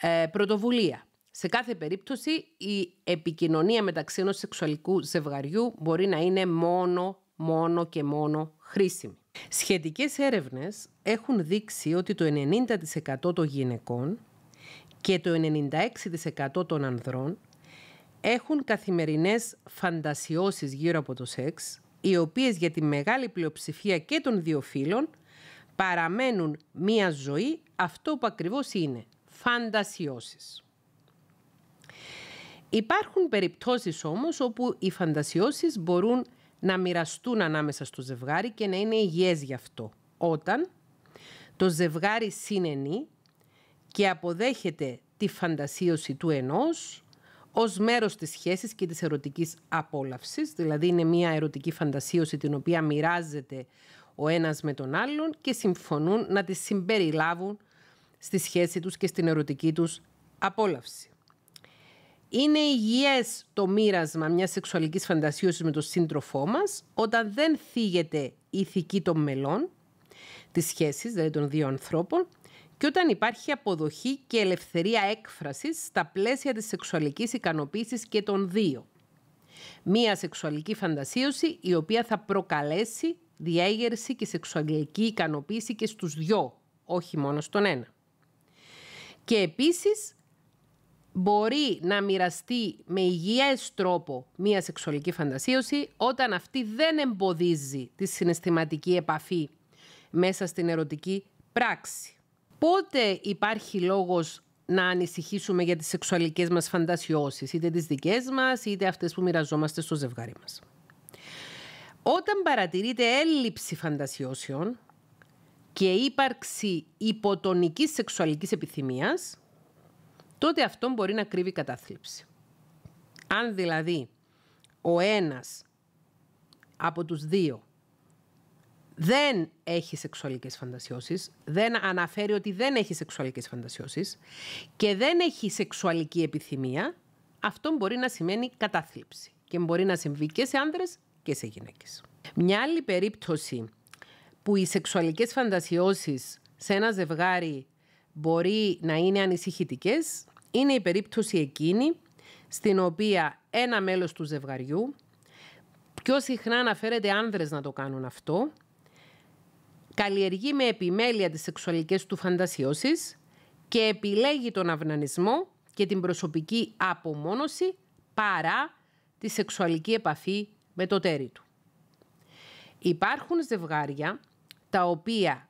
ε, πρωτοβουλία. Σε κάθε περίπτωση η επικοινωνία μεταξύ ενός σεξουαλικού ζευγαριού μπορεί να είναι μόνο, μόνο και μόνο χρήσιμη. Σχετικές έρευνες έχουν δείξει ότι το 90% των γυναικών και το 96% των ανδρών έχουν καθημερινές φαντασιώσεις γύρω από το σεξ, οι οποίες για τη μεγάλη πλειοψηφία και των δύο φύλων παραμένουν μία ζωή αυτό που ακριβώς είναι, φαντασιώσεις. Υπάρχουν περιπτώσεις όμως όπου οι φαντασιώσεις μπορούν να μοιραστούν ανάμεσα στο ζευγάρι και να είναι υγιές γι' αυτό. Όταν το ζευγάρι συνενεί και αποδέχεται τη φαντασίωση του ενός ως μέρος της σχέσης και της ερωτικής απόλαυσης, δηλαδή είναι μια ερωτική φαντασίωση την οποία μοιράζεται ο ένας με τον άλλον και συμφωνούν να τη συμπεριλάβουν στη σχέση τους και στην ερωτική τους απόλαυση. Είναι υγιές το μοίρασμα μιας σεξουαλικής φαντασίωσης με τον σύντροφό μας όταν δεν θίγεται η ηθική των μελών της σχέσης, δηλαδή των δύο ανθρώπων, και όταν υπάρχει αποδοχή και ελευθερία έκφρασης στα πλαίσια της σεξουαλικής ικανοποίησης και των δύο. Μία σεξουαλική φαντασίωση η οποία θα προκαλέσει διέγερση και σεξουαλική ικανοποίηση και στους δυο, όχι μόνο στον ένα. Και επίσης μπορεί να μοιραστεί με υγιές τρόπο μία σεξουαλική φαντασίωση όταν αυτή δεν εμποδίζει τη συναισθηματική επαφή μέσα στην ερωτική πράξη. Πότε υπάρχει λόγος να ανησυχήσουμε για τις σεξουαλικές μας φαντασιώσεις, είτε τις δικές μας, είτε αυτές που μοιραζόμαστε στο ζευγάρι μας; Όταν παρατηρείται έλλειψη φαντασιώσεων και ύπαρξη υποτονικής σεξουαλικής επιθυμίας, τότε αυτό μπορεί να κρύβει κατάθλιψη. Αν δηλαδή ο ένας από τους δύο δεν έχει σεξουαλικές φαντασιώσεις, δεν αναφέρει ότι δεν έχει σεξουαλικές φαντασιώσεις και δεν έχει σεξουαλική επιθυμία, αυτό μπορεί να σημαίνει κατάθλιψη και μπορεί να συμβεί και σε άνδρες και σε γυναίκες. Μια άλλη περίπτωση που οι σεξουαλικές φαντασιώσεις σε ένα ζευγάρι μπορεί να είναι ανησυχητικές είναι η περίπτωση εκείνη στην οποία ένα μέλος του ζευγαριού, πιο συχνά αναφέρεται άνδρες να το κάνουν αυτό, καλλιεργεί με επιμέλεια τις σεξουαλικές του φαντασιώσεις και επιλέγει τον αυνανισμό και την προσωπική απομόνωση παρά τη σεξουαλική επαφή με το τέρι του. Υπάρχουν ζευγάρια τα οποία,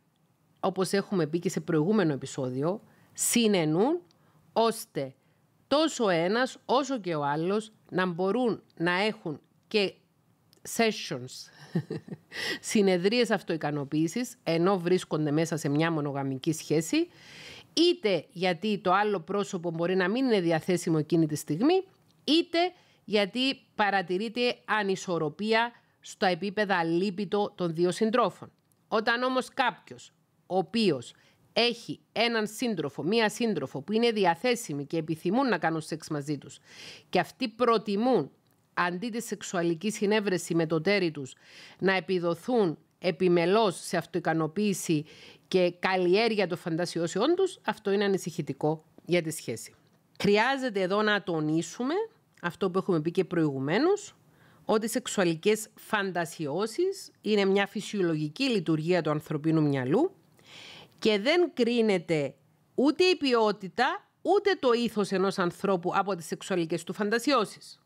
όπως έχουμε πει και σε προηγούμενο επεισόδιο, συνενούν ώστε τόσο ένας όσο και ο άλλος να μπορούν να έχουν και sessions, συνεδρίες αυτοικανοποίησης, ενώ βρίσκονται μέσα σε μια μονογαμική σχέση, είτε γιατί το άλλο πρόσωπο μπορεί να μην είναι διαθέσιμο εκείνη τη στιγμή, είτε γιατί παρατηρείται ανισορροπία στα επίπεδα λίπητο των δύο συντρόφων. Όταν όμως κάποιος, ο οποίος έχει έναν σύντροφο, μία σύντροφο που είναι διαθέσιμη και επιθυμούν να κάνουν σεξ μαζί τους και αυτοί προτιμούν αντί της σεξουαλική συνέβρεση με το τέρι τους να επιδοθούν επιμελώς σε αυτοικανοποίηση και καλλιέργεια των φαντασιώσεών τους, αυτό είναι ανησυχητικό για τη σχέση. Χρειάζεται εδώ να τονίσουμε αυτό που έχουμε πει και προηγουμένως, ότι οι σεξουαλικές φαντασιώσεις είναι μια φυσιολογική λειτουργία του ανθρωπίνου μυαλού και δεν κρίνεται ούτε η ποιότητα ούτε το ήθος ενός ανθρώπου από τις σεξουαλικές του φαντασιώσεις.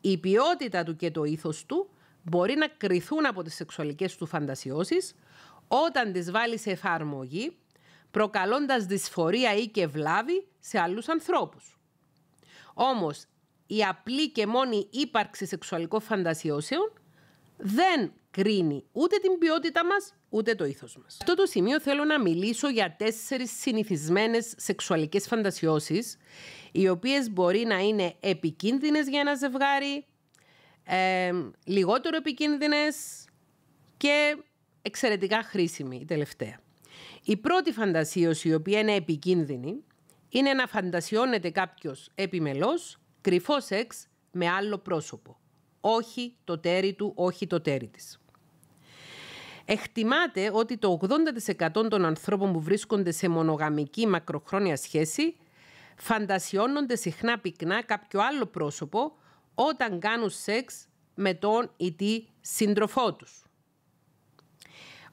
Η ποιότητα του και το ήθος του μπορεί να κρυθούν από τις σεξουαλικές του φαντασιώσεις όταν τις βάλει σε εφαρμογή προκαλώντας δυσφορία ή και βλάβη σε άλλους ανθρώπους. Όμως, η απλή και μόνη ύπαρξη σεξουαλικών φαντασιώσεων δεν κρίνει ούτε την ποιότητα μας, ούτε το ήθος μας. Σε αυτό το σημείο θέλω να μιλήσω για τέσσερις συνηθισμένες σεξουαλικές φαντασιώσεις, οι οποίες μπορεί να είναι επικίνδυνες για ένα ζευγάρι, ε, λιγότερο επικίνδυνες και εξαιρετικά χρήσιμη η τελευταία. Η πρώτη φαντασίωση, η οποία είναι επικίνδυνη, είναι να φαντασιώνεται κάποιος επιμελώς κρυφό σεξ με άλλο πρόσωπο. Όχι το τέρι του, όχι το τέρι της. Εκτιμάται ότι το 80% των ανθρώπων που βρίσκονται σε μονογαμική μακροχρόνια σχέση φαντασιώνονται συχνά πυκνά κάποιο άλλο πρόσωπο όταν κάνουν σεξ με τον ή τη σύντροφό τους.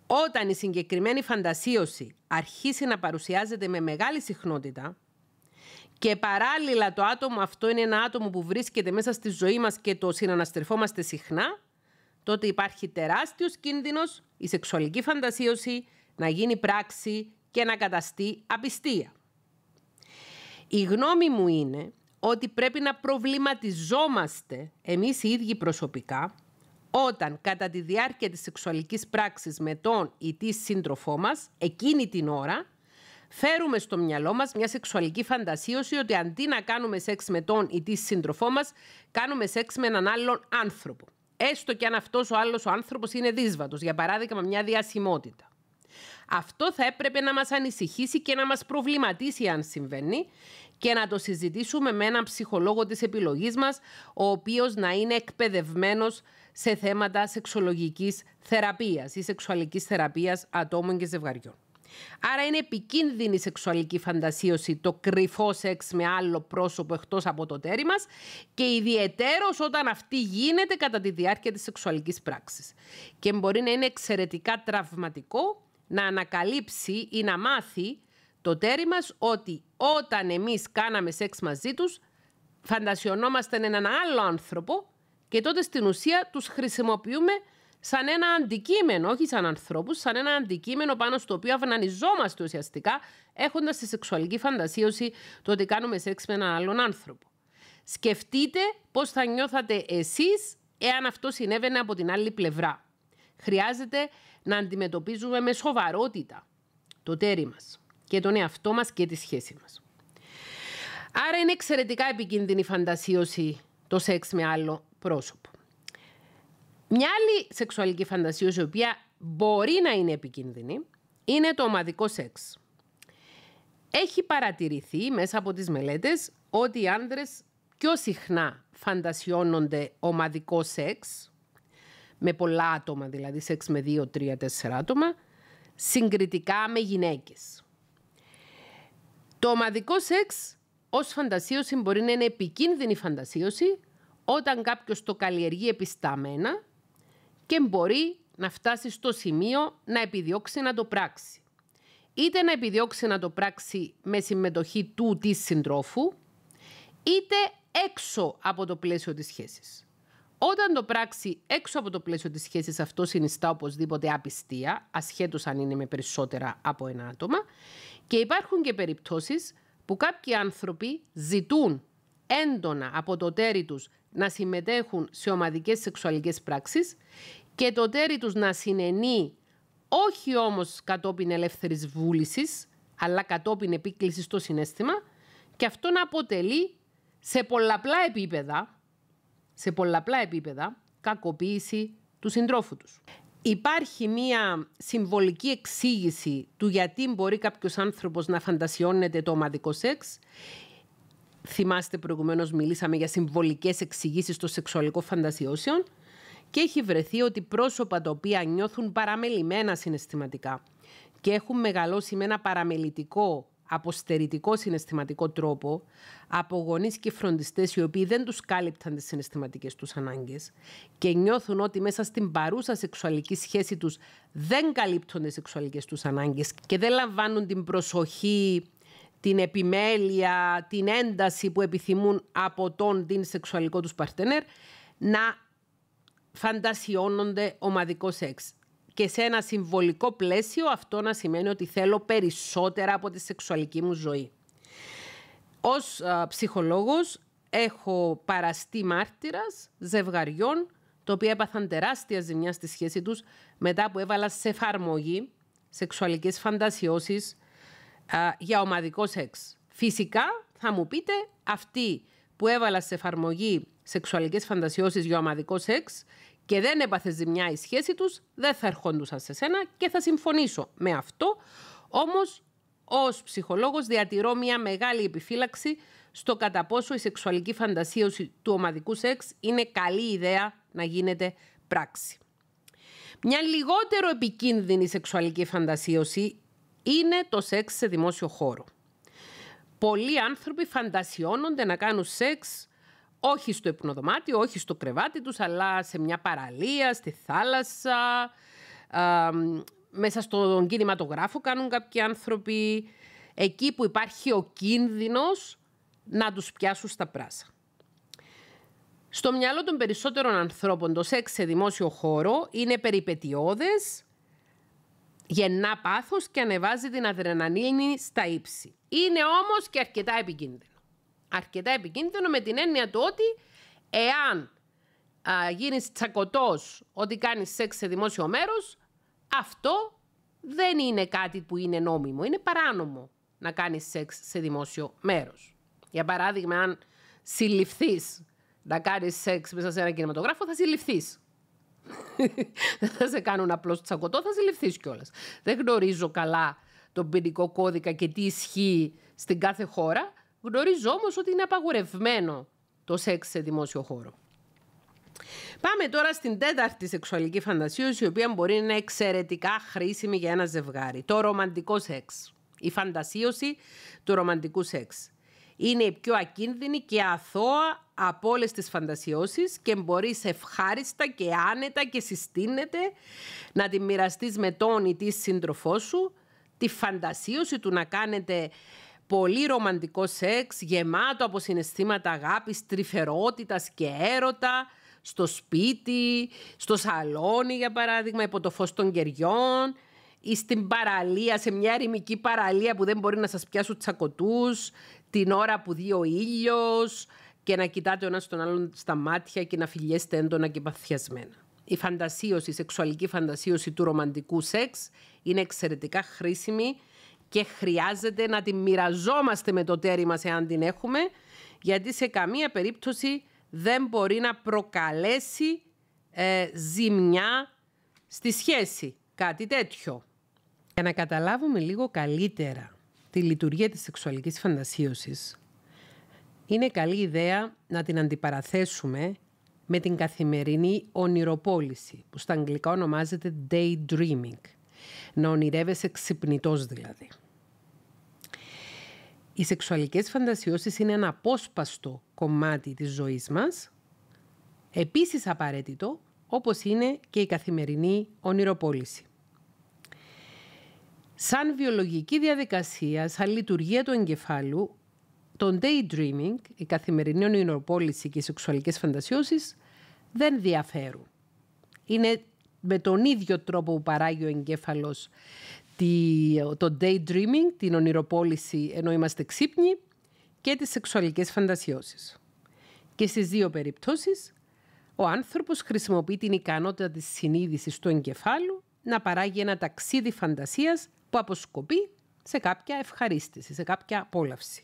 Όταν η συγκεκριμένη φαντασίωση αρχίσει να παρουσιάζεται με μεγάλη συχνότητα, και παράλληλα το άτομο αυτό είναι ένα άτομο που βρίσκεται μέσα στη ζωή μας και το συναναστρεφόμαστε συχνά, τότε υπάρχει τεράστιος κίνδυνος η σεξουαλική φαντασίωση να γίνει πράξη και να καταστεί απιστία. Η γνώμη μου είναι ότι πρέπει να προβληματιζόμαστε εμείς οι ίδιοι προσωπικά όταν κατά τη διάρκεια της σεξουαλικής πράξης με τον ή τη σύντροφό μας, εκείνη την ώρα, φέρουμε στο μυαλό μας μια σεξουαλική φαντασίωση ότι αντί να κάνουμε σεξ με τον ή τη σύντροφό μας, κάνουμε σεξ με έναν άλλον άνθρωπο. Έστω και αν αυτός ο άλλος ο άνθρωπος είναι δύσβατος, για παράδειγμα μια διασημότητα. Αυτό θα έπρεπε να μας ανησυχήσει και να μας προβληματίσει αν συμβαίνει και να το συζητήσουμε με έναν ψυχολόγο της επιλογής μας, ο οποίος να είναι εκπαιδευμένος σε θέματα σεξολογικής θεραπείας ή σεξουαλικής θεραπείας ατόμων και ζευγαριών. Άρα είναι επικίνδυνη σεξουαλική φαντασίωση το κρυφό σεξ με άλλο πρόσωπο εκτός από το τέρι μας και ιδιαιτέρως όταν αυτή γίνεται κατά τη διάρκεια της σεξουαλικής πράξης. Και μπορεί να είναι εξαιρετικά τραυματικό να ανακαλύψει ή να μάθει το τέρι μας ότι όταν εμείς κάναμε σεξ μαζί τους φαντασιωνόμαστε έναν άλλο άνθρωπο και τότε στην ουσία τους χρησιμοποιούμε σαν ένα αντικείμενο, όχι σαν ανθρώπους, σαν ένα αντικείμενο πάνω στο οποίο αυνανιζόμαστε ουσιαστικά, έχοντας τη σεξουαλική φαντασίωση το ότι κάνουμε σεξ με έναν άλλον άνθρωπο. Σκεφτείτε πώς θα νιώθατε εσείς εάν αυτό συνέβαινε από την άλλη πλευρά. Χρειάζεται να αντιμετωπίζουμε με σοβαρότητα το τέρι μας και τον εαυτό μας και τη σχέση μας. Άρα είναι εξαιρετικά επικίνδυνη φαντασίωση το σεξ με άλλο πρόσωπο. Μια άλλη σεξουαλική φαντασίωση, η οποία μπορεί να είναι επικίνδυνη, είναι το ομαδικό σεξ. Έχει παρατηρηθεί μέσα από τις μελέτες ότι οι άντρες πιο συχνά φαντασιώνονται ομαδικό σεξ, με πολλά άτομα, δηλαδή σεξ με δύο, τρία, τέσσερα άτομα, συγκριτικά με γυναίκες. Το ομαδικό σεξ ως φαντασίωση μπορεί να είναι επικίνδυνη φαντασίωση όταν κάποιος το καλλιεργεί επιστάμενα και μπορεί να φτάσει στο σημείο να επιδιώξει να το πράξει. Είτε να επιδιώξει να το πράξει με συμμετοχή του της συντρόφου, είτε έξω από το πλαίσιο της σχέσης. Όταν το πράξει έξω από το πλαίσιο της σχέσης αυτό συνιστά οπωσδήποτε απιστία, ασχέτως αν είναι με περισσότερα από ένα άτομα και υπάρχουν και περιπτώσεις που κάποιοι άνθρωποι ζητούν έντονα από το τέρι τους να συμμετέχουν σε ομαδικές σεξουαλικές πράξεις και το τέρι τους να συνενεί όχι όμως κατόπιν ελεύθερης βούλησης, αλλά κατόπιν επίκλησης στο συνέστημα και αυτό να αποτελεί σε πολλαπλά επίπεδα, σε πολλαπλά επίπεδα, κακοποίηση του συντρόφου τους. Υπάρχει μία συμβολική εξήγηση του γιατί μπορεί κάποιος άνθρωπος να φαντασιώνεται το ομαδικό σεξ. Θυμάστε προηγουμένως μιλήσαμε για συμβολικές εξηγήσεις των σεξουαλικών φαντασιώσεων και έχει βρεθεί ότι πρόσωπα τα οποία νιώθουν παραμελημένα συναισθηματικά και έχουν μεγαλώσει με ένα παραμελητικό αποστερητικό συναισθηματικό τρόπο από γονείς και φροντιστές οι οποίοι δεν τους κάλυπταν τις συναισθηματικές τους ανάγκες και νιώθουν ότι μέσα στην παρούσα σεξουαλική σχέση τους δεν καλύπτουν τι σεξουαλικές τους ανάγκες και δεν λαμβάνουν την προσοχή, την επιμέλεια, την ένταση που επιθυμούν από τον την σεξουαλικό τους παρτενέρ να φαντασιώνονται ομαδικό σεξ και σε ένα συμβολικό πλαίσιο αυτό να σημαίνει ότι θέλω περισσότερα από τη σεξουαλική μου ζωή. Ως α, ψυχολόγος έχω παραστεί μάρτυρας ζευγαριών το οποίο έπαθαν τεράστια ζημιά στη σχέση τους μετά που έβαλα σε εφαρμογή σεξουαλικές φαντασιώσεις για ομαδικό σεξ. Φυσικά θα μου πείτε αυτοί που έβαλα σε εφαρμογή σεξουαλικές φαντασιώσεις για ομαδικό σεξ και δεν έπαθε ζημιά η σχέση τους, δεν θα ερχόντουσαν σε σένα και θα συμφωνήσω με αυτό. Όμως, ως ψυχολόγος διατηρώ μια μεγάλη επιφύλαξη στο κατά πόσο η σεξουαλική φαντασίωση του ομαδικού σεξ είναι καλή ιδέα να γίνεται πράξη. Μια λιγότερο επικίνδυνη σεξουαλική φαντασίωση είναι το σεξ σε δημόσιο χώρο. Πολλοί άνθρωποι φαντασιώνονται να κάνουν σεξ όχι στο υπνοδωμάτιο, όχι στο κρεβάτι τους, αλλά σε μια παραλία, στη θάλασσα, μέσα στον κινηματογράφο κάνουν κάποιοι άνθρωποι, εκεί που υπάρχει ο κίνδυνος να τους πιάσουν στα πράσα. Στο μυαλό των περισσότερων ανθρώπων το σεξ σε δημόσιο χώρο είναι περιπετειώδες, γεννά πάθος και ανεβάζει την αδρεναλίνη στα ύψη. Είναι όμως και αρκετά επικίνδυνο αρκετά επικίνδυνο με την έννοια του ότι εάν α, γίνεις τσακωτός ότι κάνεις σεξ σε δημόσιο μέρος, αυτό δεν είναι κάτι που είναι νόμιμο, είναι παράνομο να κάνεις σεξ σε δημόσιο μέρος. Για παράδειγμα, αν συλληφθείς να κάνεις σεξ μέσα σε ένα κινηματογράφο, θα συλληφθείς. Δεν θα σε κάνουν απλώς τσακωτό, θα συλληφθεί κιόλας. Δεν γνωρίζω καλά τον ποινικό κώδικα και τι ισχύει στην κάθε χώρα. Γνωρίζω όμως ότι είναι απαγορευμένο το σεξ σε δημόσιο χώρο. Πάμε τώρα στην τέταρτη σεξουαλική φαντασίωση, η οποία μπορεί να είναι εξαιρετικά χρήσιμη για ένα ζευγάρι. Το ρομαντικό σεξ. Η φαντασίωση του ρομαντικού σεξ. Είναι η πιο ακίνδυνη και αθώα από όλες τις φαντασιώσεις και μπορείς ευχάριστα και άνετα και συστήνεται να τη μοιραστείς με τον ή τη σύντροφό σου τη φαντασίωση του να κάνετε πολύ ρομαντικό σεξ, γεμάτο από συναισθήματα αγάπης, τρυφερότητας και έρωτα, στο σπίτι, στο σαλόνι για παράδειγμα, υπό το φως των κεριών ή στην παραλία, σε μια ερημική παραλία που δεν μπορεί να σας πιάσουν τσακωτούς, την ώρα που δει ο ήλιος και να κοιτάτε ο ένας τον άλλον στα μάτια και να φιλιέστε έντονα και παθιασμένα. Η φαντασίωση, η σεξουαλική φαντασίωση του ρομαντικού σεξ είναι εξαιρετικά χρήσιμη και χρειάζεται να την μοιραζόμαστε με το τέρι μας εάν την έχουμε, γιατί σε καμία περίπτωση δεν μπορεί να προκαλέσει ε, ζημιά στη σχέση, κάτι τέτοιο. Για να καταλάβουμε λίγο καλύτερα τη λειτουργία της σεξουαλικής φαντασίωσης, είναι καλή ιδέα να την αντιπαραθέσουμε με την καθημερινή ονειροπόληση, που στα αγγλικά ονομάζεται daydreaming. Να ονειρεύεσαι ξυπνητός δηλαδή. Οι σεξουαλικές φαντασιώσεις είναι ένα απόσπαστο κομμάτι της ζωής μας, επίσης απαραίτητο, όπως είναι και η καθημερινή ονειροπόληση. Σαν βιολογική διαδικασία, σαν λειτουργία του εγκεφάλου, το daydreaming, η καθημερινή ονειροπόληση και οι σεξουαλικές φαντασιώσεις δεν διαφέρουν. Είναι με τον ίδιο τρόπο που παράγει ο εγκέφαλος το daydreaming, την ονειροπόληση ενώ είμαστε ξύπνοι και τις σεξουαλικές φαντασιώσεις. Και στις δύο περιπτώσεις, ο άνθρωπος χρησιμοποιεί την ικανότητα της συνείδησης του εγκεφάλου να παράγει ένα ταξίδι φαντασίας που αποσκοπεί σε κάποια ευχαρίστηση, σε κάποια απόλαυση.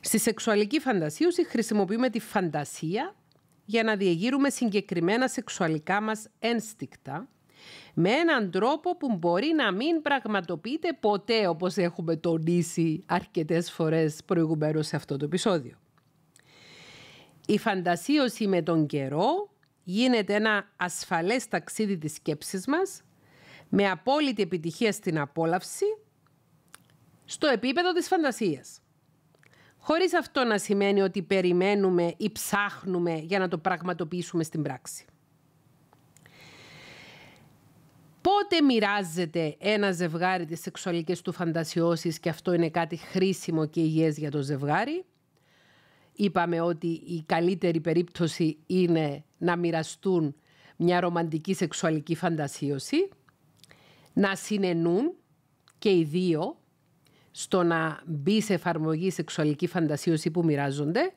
Στη σεξουαλική φαντασίωση χρησιμοποιούμε τη φαντασία για να διεγείρουμε συγκεκριμένα σεξουαλικά μας ένστικτα με έναν τρόπο που μπορεί να μην πραγματοποιείται ποτέ όπως έχουμε τονίσει αρκετές φορές προηγουμένως σε αυτό το επεισόδιο. Η φαντασίωση με τον καιρό γίνεται ένα ασφαλές ταξίδι της σκέψης μας με απόλυτη επιτυχία στην απόλαυση στο επίπεδο της φαντασίας. Χωρίς αυτό να σημαίνει ότι περιμένουμε ή ψάχνουμε για να το πραγματοποιήσουμε στην πράξη. Πότε μοιράζεται ένα ζευγάρι τις σεξουαλικές του φαντασιώσεις και αυτό είναι κάτι χρήσιμο και υγιές για το ζευγάρι; Είπαμε ότι η καλύτερη περίπτωση είναι να μοιραστούν μια ρομαντική σεξουαλική φαντασίωση, να συνενούν και οι δύο στο να μπει σε εφαρμογή σεξουαλική φαντασίωση που μοιράζονται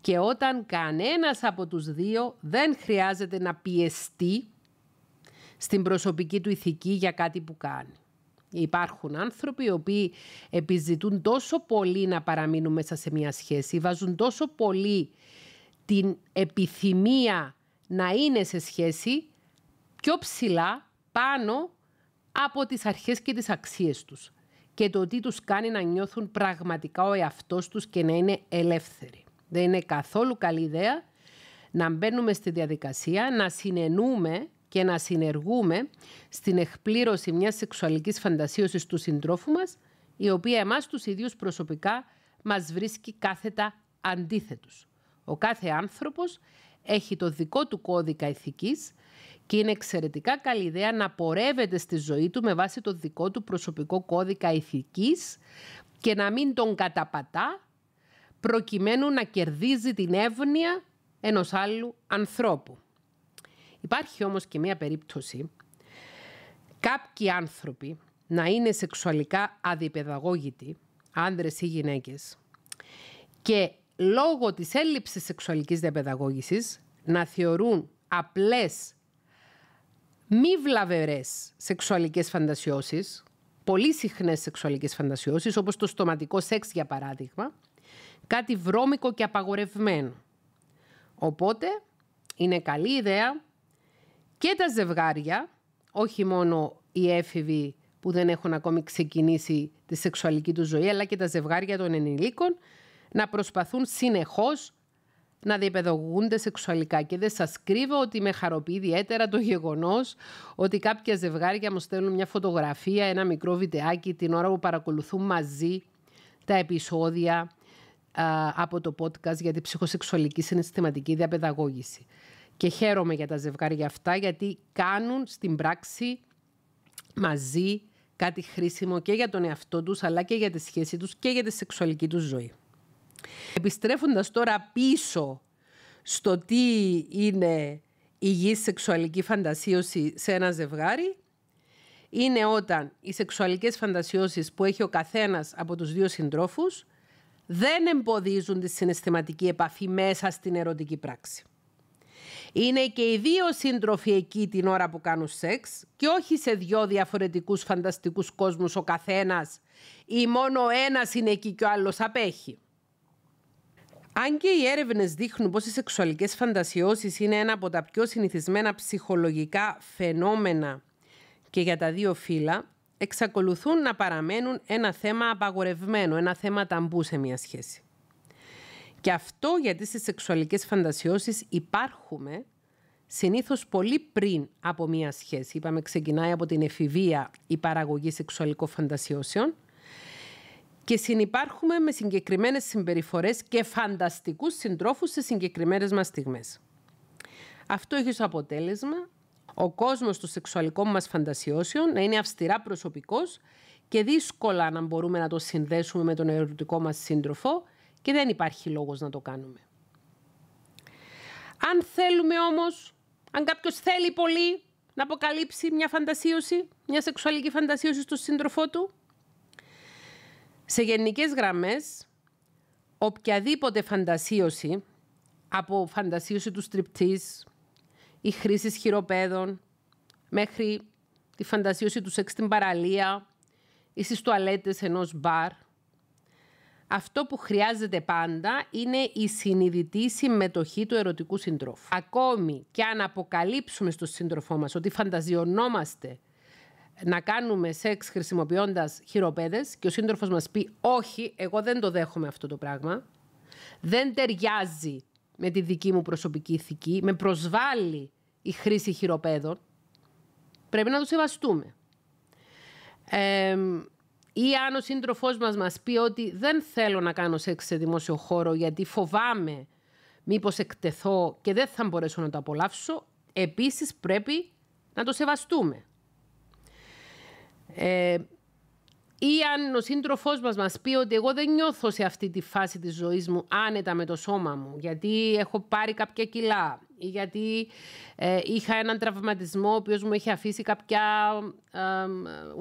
και όταν κανένας από τους δύο δεν χρειάζεται να πιεστεί στην προσωπική του ηθική για κάτι που κάνει. Υπάρχουν άνθρωποι οι οποίοι επιζητούν τόσο πολύ να παραμείνουν μέσα σε μια σχέση, βάζουν τόσο πολύ την επιθυμία να είναι σε σχέση πιο ψηλά πάνω από τις αρχές και τις αξίες τους και το τι τους κάνει να νιώθουν πραγματικά ο εαυτός τους και να είναι ελεύθεροι. Δεν είναι καθόλου καλή ιδέα να μπαίνουμε στη διαδικασία, να συνενούμε και να συνεργούμε στην εκπλήρωση μιας σεξουαλικής φαντασίωσης του συντρόφου μας, η οποία εμάς τους ίδιους προσωπικά μας βρίσκει κάθετα αντίθετους. Ο κάθε άνθρωπος έχει το δικό του κώδικα ηθικής και είναι εξαιρετικά καλή ιδέα να πορεύεται στη ζωή του με βάση το δικό του προσωπικό κώδικα ηθικής και να μην τον καταπατά προκειμένου να κερδίζει την εύνοια ενός άλλου ανθρώπου. Υπάρχει όμως και μία περίπτωση κάποιοι άνθρωποι να είναι σεξουαλικά αδιπαιδαγώγητοι, άνδρες ή γυναίκες, και λόγω της έλλειψης σεξουαλικής διαπαιδαγώγησης να θεωρούν απλές μη βλαβερές σεξουαλικές φαντασιώσεις, πολύ συχνές σεξουαλικές φαντασιώσεις, όπως το στοματικό σεξ για παράδειγμα, κάτι βρώμικο και απαγορευμένο. Οπότε είναι καλή ιδέα και τα ζευγάρια, όχι μόνο οι έφηβοι που δεν έχουν ακόμη ξεκινήσει τη σεξουαλική τους ζωή, αλλά και τα ζευγάρια των ενηλίκων, να προσπαθούν συνεχώς να διεπαιδαγωγούνται σεξουαλικά. Και δεν σας κρύβω ότι με χαροποιεί ιδιαίτερα το γεγονός ότι κάποια ζευγάρια μου στέλνουν μια φωτογραφία, ένα μικρό βιντεάκι την ώρα που παρακολουθούν μαζί τα επεισόδια από το podcast για τη ψυχοσεξουαλική συναισθηματική διαπαιδαγώγηση. Και χαίρομαι για τα ζευγάρια αυτά γιατί κάνουν στην πράξη μαζί κάτι χρήσιμο και για τον εαυτό τους αλλά και για τη σχέση τους και για τη σεξουαλική τους ζωή. Επιστρέφοντας τώρα πίσω στο τι είναι υγιής σεξουαλική φαντασίωση σε ένα ζευγάρι, είναι όταν οι σεξουαλικές φαντασιώσεις που έχει ο καθένας από τους δύο συντρόφους δεν εμποδίζουν τη συναισθηματική επαφή μέσα στην ερωτική πράξη. Είναι και οι δύο σύντροφοι εκεί την ώρα που κάνουν σεξ και όχι σε δυο διαφορετικούς φανταστικούς κόσμους ο καθένας ή μόνο ένας είναι εκεί και ο άλλος απέχει. Αν και οι έρευνες δείχνουν πως οι σεξουαλικές φαντασιώσεις είναι ένα από τα πιο συνηθισμένα ψυχολογικά φαινόμενα και για τα δύο φύλλα, εξακολουθούν να παραμένουν ένα θέμα απαγορευμένο, ένα θέμα ταμπού σε μια σχέση. Και αυτό γιατί στις σεξουαλικές φαντασιώσεις υπάρχουμε συνήθως πολύ πριν από μια σχέση. Είπαμε ξεκινάει από την εφηβεία η παραγωγή σεξουαλικών φαντασιώσεων και συνυπάρχουμε με συγκεκριμένες συμπεριφορές και φανταστικούς συντρόφους σε συγκεκριμένες μας στιγμές. Αυτό έχει ως αποτέλεσμα ο κόσμος των σεξουαλικών μας φαντασιώσεων να είναι αυστηρά προσωπικός και δύσκολα να μπορούμε να το συνδέσουμε με τον ερωτικό μας σύντροφο και δεν υπάρχει λόγος να το κάνουμε. Αν θέλουμε όμως, αν κάποιος θέλει πολύ να αποκαλύψει μια φαντασίωση, μια σεξουαλική φαντασίωση στον σύντροφό του, σε γενικές γραμμές, οποιαδήποτε φαντασίωση, από φαντασίωση του στριπτής, η χρήση χειροπέδων, μέχρι τη φαντασίωση του σεξ στην παραλία ή στις τουαλέτες ενός μπαρ, αυτό που χρειάζεται πάντα είναι η συνειδητή συμμετοχή του ερωτικού συντρόφου. Ακόμη και αν αποκαλύψουμε στον σύντροφό μας ότι φανταζιωνόμαστε να κάνουμε σεξ χρησιμοποιώντας χειροπέδες και ο σύντροφος μας πει όχι, εγώ δεν το δέχομαι αυτό το πράγμα, δεν ταιριάζει με τη δική μου προσωπική ηθική, με προσβάλλει η χρήση χειροπέδων, πρέπει να το σεβαστούμε. Ε, ή αν ο σύντροφός μας μας πει ότι δεν θέλω να κάνω σεξ σε δημόσιο χώρο γιατί φοβάμαι μήπως εκτεθώ και δεν θα μπορέσω να το απολαύσω, επίσης πρέπει να το σεβαστούμε. Ε, ή αν ο σύντροφός μας μας πει ότι εγώ δεν νιώθω σε αυτή τη φάση της ζωής μου άνετα με το σώμα μου, γιατί έχω πάρει κάποια κιλά ή γιατί ε, είχα έναν τραυματισμό ο οποίος μου έχει αφήσει κάποια ε,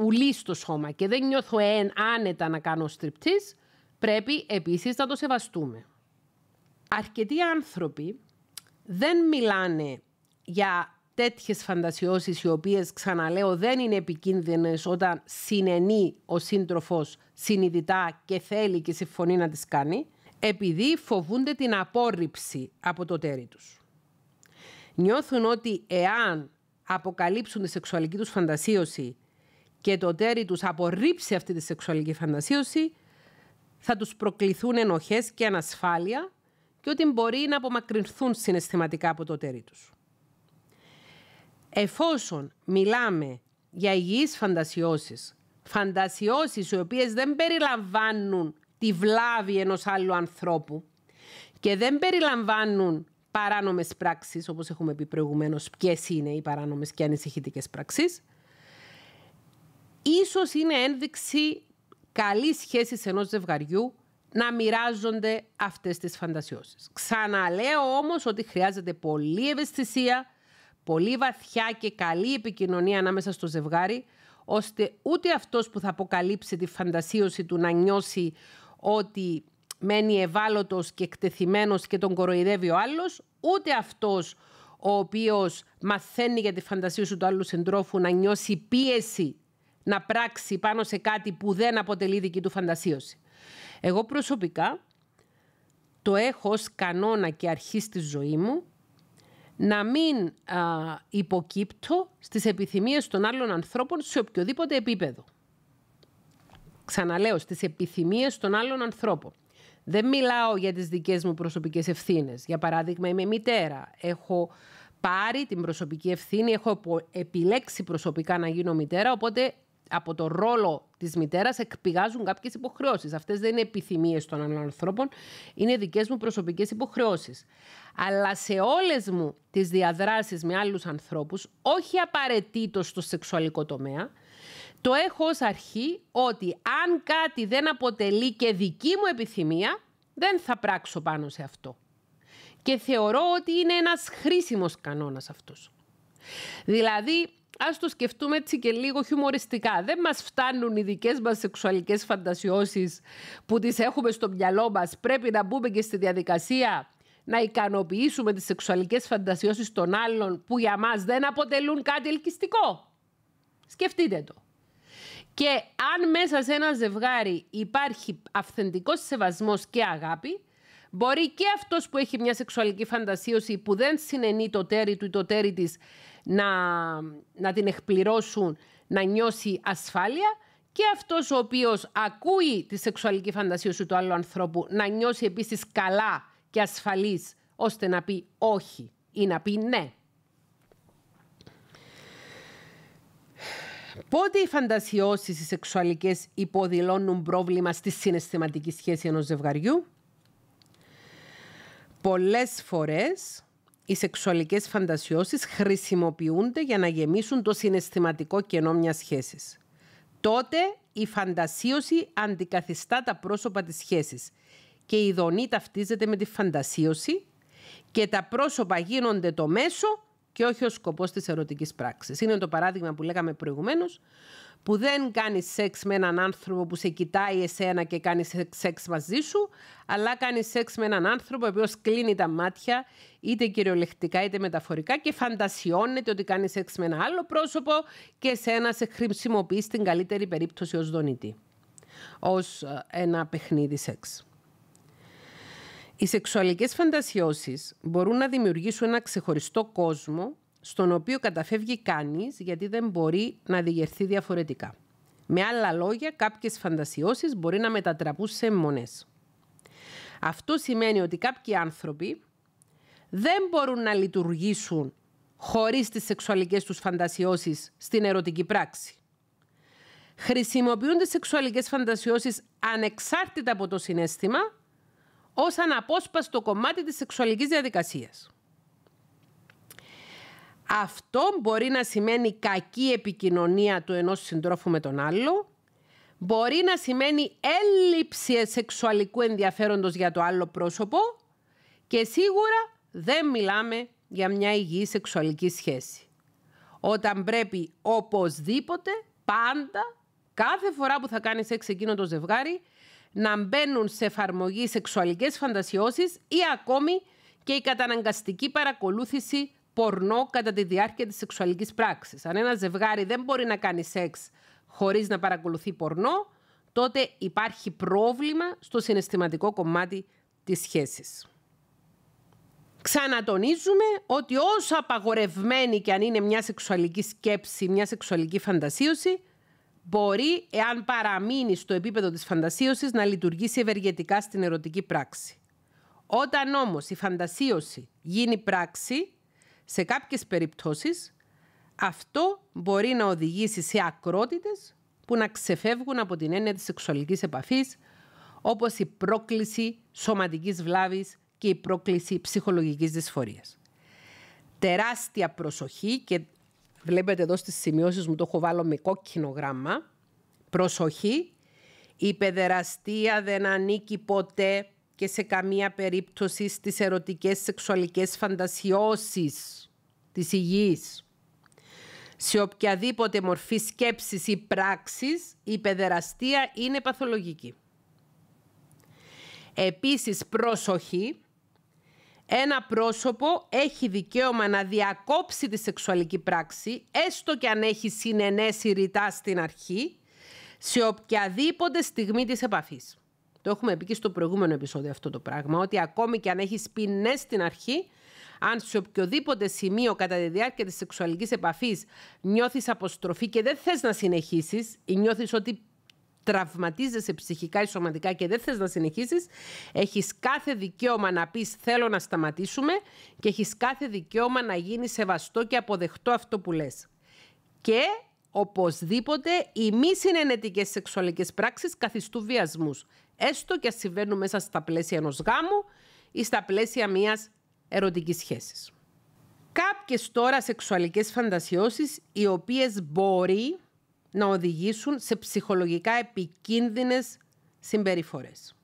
ουλή στο σώμα και δεν νιώθω εν, άνετα να κάνω στριπτής, πρέπει επίσης να το σεβαστούμε. Αρκετοί άνθρωποι δεν μιλάνε για τέτοιες φαντασιώσεις οι οποίες ξαναλέω δεν είναι επικίνδυνες όταν συνενεί ο σύντροφος συνειδητά και θέλει και συμφωνεί να τις κάνει επειδή φοβούνται την απόρριψη από το τέρι τους. Νιώθουν ότι εάν αποκαλύψουν τη σεξουαλική τους φαντασίωση και το τέρι τους απορρίψει αυτή τη σεξουαλική φαντασίωση θα τους προκληθούν ενοχές και ανασφάλεια και ότι μπορεί να απομακρυνθούν συναισθηματικά από το τέρι τους. Εφόσον μιλάμε για υγιείς φαντασιώσεις, φαντασιώσεις οι οποίες δεν περιλαμβάνουν τη βλάβη ενός άλλου ανθρώπου και δεν περιλαμβάνουν παράνομες πράξεις, όπως έχουμε πει προηγουμένως, ποιες είναι οι παράνομες και ανησυχητικές πράξεις, ίσως είναι ένδειξη καλής σχέσης ενός ζευγαριού να μοιράζονται αυτές τις φαντασιώσεις. Ξαναλέω όμως ότι χρειάζεται πολλή ευαισθησία, πολύ βαθιά και καλή επικοινωνία ανάμεσα στο ζευγάρι, ώστε ούτε αυτός που θα αποκαλύψει τη φαντασίωση του να νιώσει ότι μένει ευάλωτος και εκτεθειμένος και τον κοροϊδεύει ο άλλος, ούτε αυτός ο οποίος μαθαίνει για τη φαντασίωση του άλλου συντρόφου να νιώσει πίεση να πράξει πάνω σε κάτι που δεν αποτελεί δική του φαντασίωση. Εγώ προσωπικά το έχω ως κανόνα και αρχή στη ζωή μου να μην α, υποκύπτω στις επιθυμίες των άλλων ανθρώπων σε οποιοδήποτε επίπεδο. Ξαναλέω, στις επιθυμίες των άλλων ανθρώπων. Δεν μιλάω για τις δικές μου προσωπικές ευθύνες. Για παράδειγμα, είμαι μητέρα. Έχω πάρει την προσωπική ευθύνη, έχω επιλέξει προσωπικά να γίνω μητέρα, οπότε από το ρόλο της μητέρας εκπηγάζουν κάποιες υποχρεώσεις. Αυτές δεν είναι επιθυμίες των άλλων ανθρώπων, είναι δικές μου προσωπικές υποχρεώσεις. Αλλά σε όλες μου τις διαδράσεις με άλλους ανθρώπους, όχι απαραίτητος στο σεξουαλικό τομέα, το έχω ως αρχή ότι αν κάτι δεν αποτελεί και δική μου επιθυμία, δεν θα πράξω πάνω σε αυτό. Και θεωρώ ότι είναι ένας χρήσιμος κανόνας αυτός. Δηλαδή, ας το σκεφτούμε έτσι και λίγο χιουμοριστικά. Δεν μας φτάνουν οι δικές μας σεξουαλικές φαντασιώσεις που τις έχουμε στο μυαλό μας. Πρέπει να μπούμε και στη διαδικασία να ικανοποιήσουμε τις σεξουαλικές φαντασιώσεις των άλλων που για μας δεν αποτελούν κάτι ελκυστικό. Σκεφτείτε το. Και αν μέσα σε ένα ζευγάρι υπάρχει αυθεντικός σεβασμός και αγάπη, μπορεί και αυτός που έχει μια σεξουαλική φαντασίωση που δεν συνενεί το τέρι του ή το τέρι της να, να την εκπληρώσουν, να νιώσει ασφάλεια και αυτός ο οποίος ακούει τη σεξουαλική φαντασίωση του άλλου ανθρώπου να νιώσει επίσης καλά και ασφαλής ώστε να πει όχι ή να πει ναι. Πότε οι φαντασιώσεις οι σεξουαλικές υποδηλώνουν πρόβλημα στη συναισθηματική σχέση ενός ζευγαριού; Πολλές φορές οι σεξουαλικές φαντασιώσεις χρησιμοποιούνται για να γεμίσουν το συναισθηματικό κενό μιας σχέσης. Τότε η φαντασίωση αντικαθιστά τα πρόσωπα της σχέσης και η ειδονή ταυτίζεται με τη φαντασίωση και τα πρόσωπα γίνονται το μέσο και όχι ο σκοπός της ερωτικής πράξης. Είναι το παράδειγμα που λέγαμε προηγουμένως, που δεν κάνει σεξ με έναν άνθρωπο που σε κοιτάει εσένα και κάνει σεξ μαζί σου, αλλά κάνει σεξ με έναν άνθρωπο ο οποίος κλείνει τα μάτια, είτε κυριολεκτικά είτε μεταφορικά, και φαντασιώνεται ότι κάνει σεξ με ένα άλλο πρόσωπο και εσένα σε χρησιμοποιείς στην καλύτερη περίπτωση ως δονητή. Ω ε, ένα παιχνίδι σεξ. Οι σεξουαλικές φαντασιώσεις μπορούν να δημιουργήσουν ένα ξεχωριστό κόσμο στον οποίο καταφεύγει κανείς γιατί δεν μπορεί να διηγερθεί διαφορετικά. Με άλλα λόγια, κάποιες φαντασιώσεις μπορεί να μετατραπούν σε μονές. Αυτό σημαίνει ότι κάποιοι άνθρωποι δεν μπορούν να λειτουργήσουν χωρίς τις σεξουαλικές τους φαντασιώσεις στην ερωτική πράξη. Χρησιμοποιούν τις σεξουαλικές φαντασιώσεις ανεξάρτητα από το συνέστημα ως αναπόσπαστο κομμάτι της σεξουαλικής διαδικασίας. Αυτό μπορεί να σημαίνει κακή επικοινωνία του ενός συντρόφου με τον άλλο, μπορεί να σημαίνει έλλειψη σεξουαλικού ενδιαφέροντος για το άλλο πρόσωπο και σίγουρα δεν μιλάμε για μια υγιή σεξουαλική σχέση. Όταν πρέπει οπωσδήποτε, πάντα, κάθε φορά που θα κάνει σεξ εκείνο το ζευγάρι, να μπαίνουν σε εφαρμογή σεξουαλικές φαντασιώσεις ή ακόμη και η καταναγκαστική παρακολούθηση πορνό κατά τη διάρκεια της σεξουαλικής πράξης. Αν ένα ζευγάρι δεν μπορεί να κάνει σεξ χωρίς να παρακολουθεί πορνό, τότε υπάρχει πρόβλημα στο συναισθηματικό κομμάτι της σχέσης. Ξανατονίζουμε ότι όσο απαγορευμένη και αν είναι μια σεξουαλική σκέψη, μια σεξουαλική φαντασίωση, μπορεί, εάν παραμείνει στο επίπεδο της φαντασίωσης, να λειτουργήσει ευεργετικά στην ερωτική πράξη. Όταν όμως η φαντασίωση γίνει πράξη, σε κάποιες περιπτώσεις αυτό μπορεί να οδηγήσει σε ακρότητες που να ξεφεύγουν από την έννοια της σεξουαλικής επαφής, όπως η πρόκληση σωματικής βλάβης και η πρόκληση ψυχολογικής δυσφορίας. Τεράστια προσοχή και βλέπετε εδώ στις σημειώσεις μου το έχω βάλω με κόκκινο γράμμα. Προσοχή, η παιδεραστία δεν ανήκει ποτέ και σε καμία περίπτωση στις ερωτικές σεξουαλικές φαντασιώσεις της υγιής. Σε οποιαδήποτε μορφή σκέψης ή πράξης, η παιδεραστία είναι παθολογική. Επίσης, πρόσοχη, ένα πρόσωπο έχει δικαίωμα να διακόψει τη σεξουαλική πράξη, έστω και αν έχει συνενέσει ρητά στην αρχή, σε οποιαδήποτε στιγμή της επαφής. Το έχουμε πει και στο προηγούμενο επεισόδιο αυτό το πράγμα, ότι ακόμη και αν έχεις πει ναι στην αρχή, αν σε οποιοδήποτε σημείο κατά τη διάρκεια της σεξουαλικής επαφής νιώθεις αποστροφή και δεν θες να συνεχίσεις ή νιώθεις ότι τραυματίζεσαι ψυχικά ή σωματικά και δεν θες να συνεχίσεις, έχεις κάθε δικαίωμα να πεις θέλω να σταματήσουμε και έχεις κάθε δικαίωμα να γίνεις σεβαστό και αποδεχτό αυτό που λες. Και οπωσδήποτε οι μη συνενετικές σεξουαλικές πράξεις καθιστούν βιασμούς, έστω και συμβαίνουν μέσα στα πλαίσια ενός γάμου ή στα πλαίσια μιας ερωτικής σχέσης. Κάποιες τώρα σεξουαλικές φαντασιώσεις οι οποίες μπορεί να οδηγήσουν σε ψυχολογικά επικίνδυνες συμπεριφορές.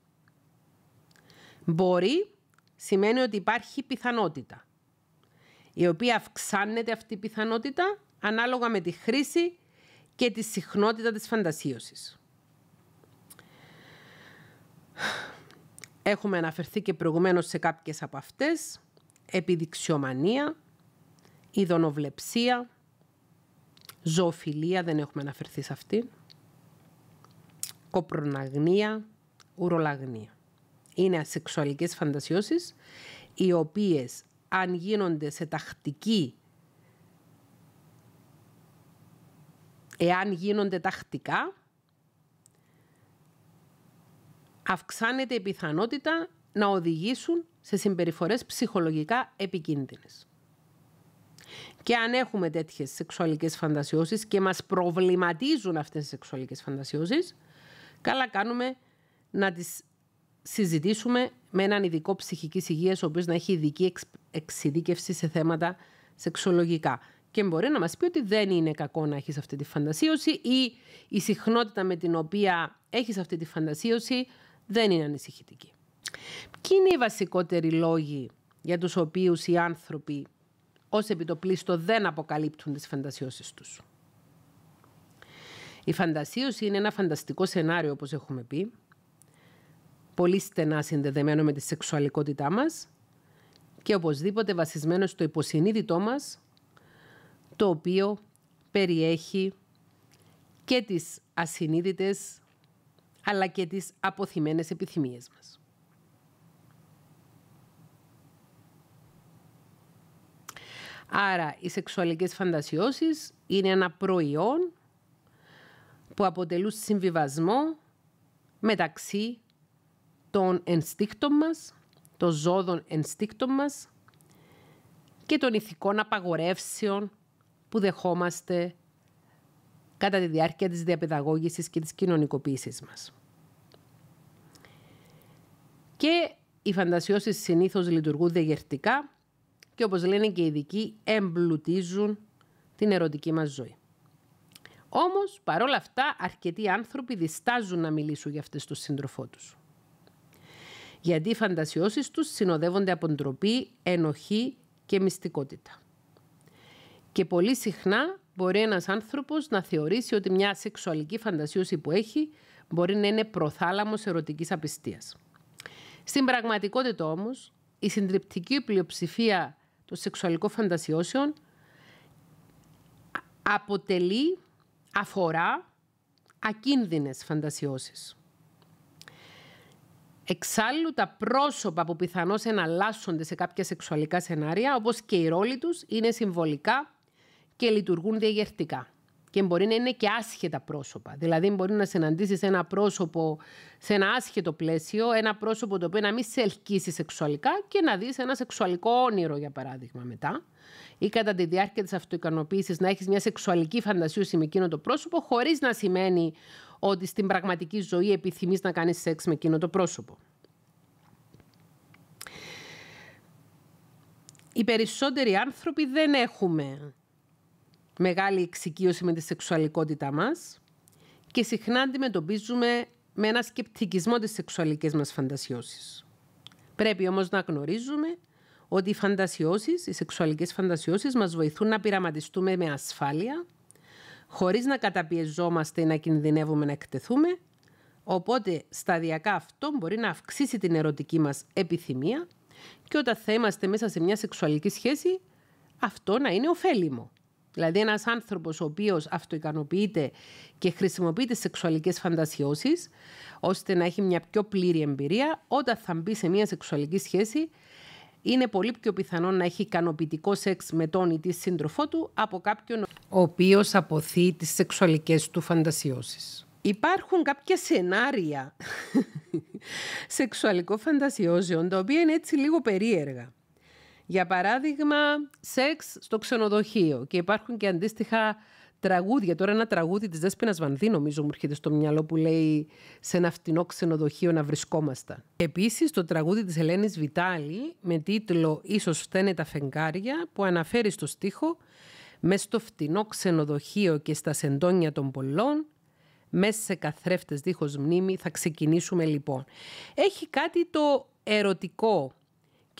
Μπορεί σημαίνει ότι υπάρχει πιθανότητα, η οποία αυξάνεται αυτή η πιθανότητα ανάλογα με τη χρήση και τη συχνότητα της φαντασίωσης. Έχουμε αναφερθεί και προηγουμένως σε κάποιες από αυτές, επιδειξιομανία, ειδωνοβλεψία, ζωοφιλία, δεν έχουμε αναφερθεί σε αυτή, κοπροναγνία, ουρολαγνία. Είναι ασεξουαλικές φαντασιώσεις, οι οποίες αν γίνονται σε τακτική, εάν γίνονται τακτικά, αυξάνεται η πιθανότητα να οδηγήσουν σε συμπεριφορές ψυχολογικά επικίνδυνες. Και αν έχουμε τέτοιες σεξουαλικές φαντασιώσεις και μας προβληματίζουν αυτές οι σεξουαλικές φαντασιώσεις, καλά κάνουμε να τις συζητήσουμε με έναν ειδικό ψυχικής υγείας, ο οποίος να έχει ειδική εξειδίκευση σε θέματα σεξολογικά. Και μπορεί να μας πει ότι δεν είναι κακό να έχεις αυτή τη φαντασίωση ή η συχνότητα με την οποία έχεις αυτή τη φαντασίωση δεν είναι ανησυχητική. Ποιοι είναι οι βασικότεροι λόγοι για τους οποίους οι άνθρωποι ως επιτοπλίστο δεν αποκαλύπτουν τις φαντασιώσεις τους. Η φαντασίωση είναι ένα φανταστικό σενάριο, όπως έχουμε πει, πολύ στενά συνδεδεμένο με τη σεξουαλικότητά μας και οπωσδήποτε βασισμένο στο υποσυνείδητό μας, το οποίο περιέχει και τις ασυνείδητες αλλά και τις αποθυμένες επιθυμίες μας. Άρα, οι σεξουαλικές φαντασιώσεις είναι ένα προϊόν που αποτελούν συμβιβασμό μεταξύ των ενστίκτων μας, των ζώδων ενστίκτων μας και των ηθικών απαγορεύσεων που δεχόμαστε κατά τη διάρκεια της διαπαιδαγώγησης και της κοινωνικοποίησης μας. Και οι φαντασιώσεις συνήθως λειτουργούν διαγερτικά και όπως λένε και οι ειδικοί εμπλουτίζουν την ερωτική μας ζωή. Όμως, παρόλα αυτά, αρκετοί άνθρωποι διστάζουν να μιλήσουν για αυτές τον σύντροφό τους. Γιατί οι φαντασιώσεις τους συνοδεύονται από ντροπή, ενοχή και μυστικότητα. Και πολύ συχνά μπορεί ένας άνθρωπος να θεωρήσει ότι μια σεξουαλική φαντασίωση που έχει μπορεί να είναι προθάλαμος ερωτικής απιστίας. Στην πραγματικότητα όμως, η συντριπτική πλειοψηφία των σεξουαλικών φαντασιώσεων αποτελεί, αφορά ακίνδυνες φαντασιώσεις. Εξάλλου, τα πρόσωπα που πιθανώς εναλλάσσονται σε κάποια σεξουαλικά σενάρια, όπως και οι ρόλοι τους, είναι συμβολικά και λειτουργούν διαγερτικά. Και μπορεί να είναι και άσχετα πρόσωπα. Δηλαδή, μπορεί να συναντήσεις ένα πρόσωπο σε ένα άσχετο πλαίσιο, ένα πρόσωπο το οποίο να μην σε ελκύσει σεξουαλικά και να δεις ένα σεξουαλικό όνειρο, για παράδειγμα, μετά. Ή κατά τη διάρκεια της αυτοικανοποίησης να έχεις μια σεξουαλική φαντασίωση με εκείνο το πρόσωπο, χωρίς να σημαίνει ότι στην πραγματική ζωή επιθυμείς να κάνεις σεξ με εκείνο το πρόσωπο. Οι περισσότεροι άνθρωποι δεν έχουμε μεγάλη εξοικείωση με τη σεξουαλικότητά μας και συχνά αντιμετωπίζουμε με ένα σκεπτικισμό τις σεξουαλικές μας φαντασιώσεις. Πρέπει όμως να γνωρίζουμε ότι οι φαντασιώσεις, οι σεξουαλικές φαντασιώσεις μας βοηθούν να πειραματιστούμε με ασφάλεια, χωρίς να καταπιεζόμαστε ή να κινδυνεύουμε να εκτεθούμε, οπότε σταδιακά αυτό μπορεί να αυξήσει την ερωτική μας επιθυμία και όταν θα είμαστε μέσα σε μια σεξουαλική σχέση, αυτό να είναι ωφέλιμο. Δηλαδή ένας άνθρωπος ο οποίος αυτοικανοποιείται και χρησιμοποιεί τις σεξουαλικές φαντασιώσεις ώστε να έχει μια πιο πλήρη εμπειρία, όταν θα μπει σε μια σεξουαλική σχέση είναι πολύ πιο πιθανό να έχει ικανοποιητικό σεξ με τον ή τη σύντροφό του από κάποιον ο οποίος αποθεί τις σεξουαλικές του φαντασιώσεις. Υπάρχουν κάποια σενάρια σεξουαλικών φαντασιώσεων τα οποία είναι έτσι λίγο περίεργα. Για παράδειγμα, σεξ στο ξενοδοχείο και υπάρχουν και αντίστοιχα τραγούδια. Τώρα ένα τραγούδι της Δέσποινας Βανδύ νομίζω μου έρχεται στο μυαλό που λέει «Σε ένα φτηνό ξενοδοχείο να βρισκόμαστε». Επίσης το τραγούδι της Ελένης Βιτάλη με τίτλο «Ίσως φταίνε τα φεγγάρια» που αναφέρει στο στίχο «Μες στο φτηνό ξενοδοχείο και στα σεντόνια των πολλών μέσα σε καθρέφτες δίχως μνήμη θα ξεκινήσουμε λοιπόν». Έχει κάτι το ερωτικό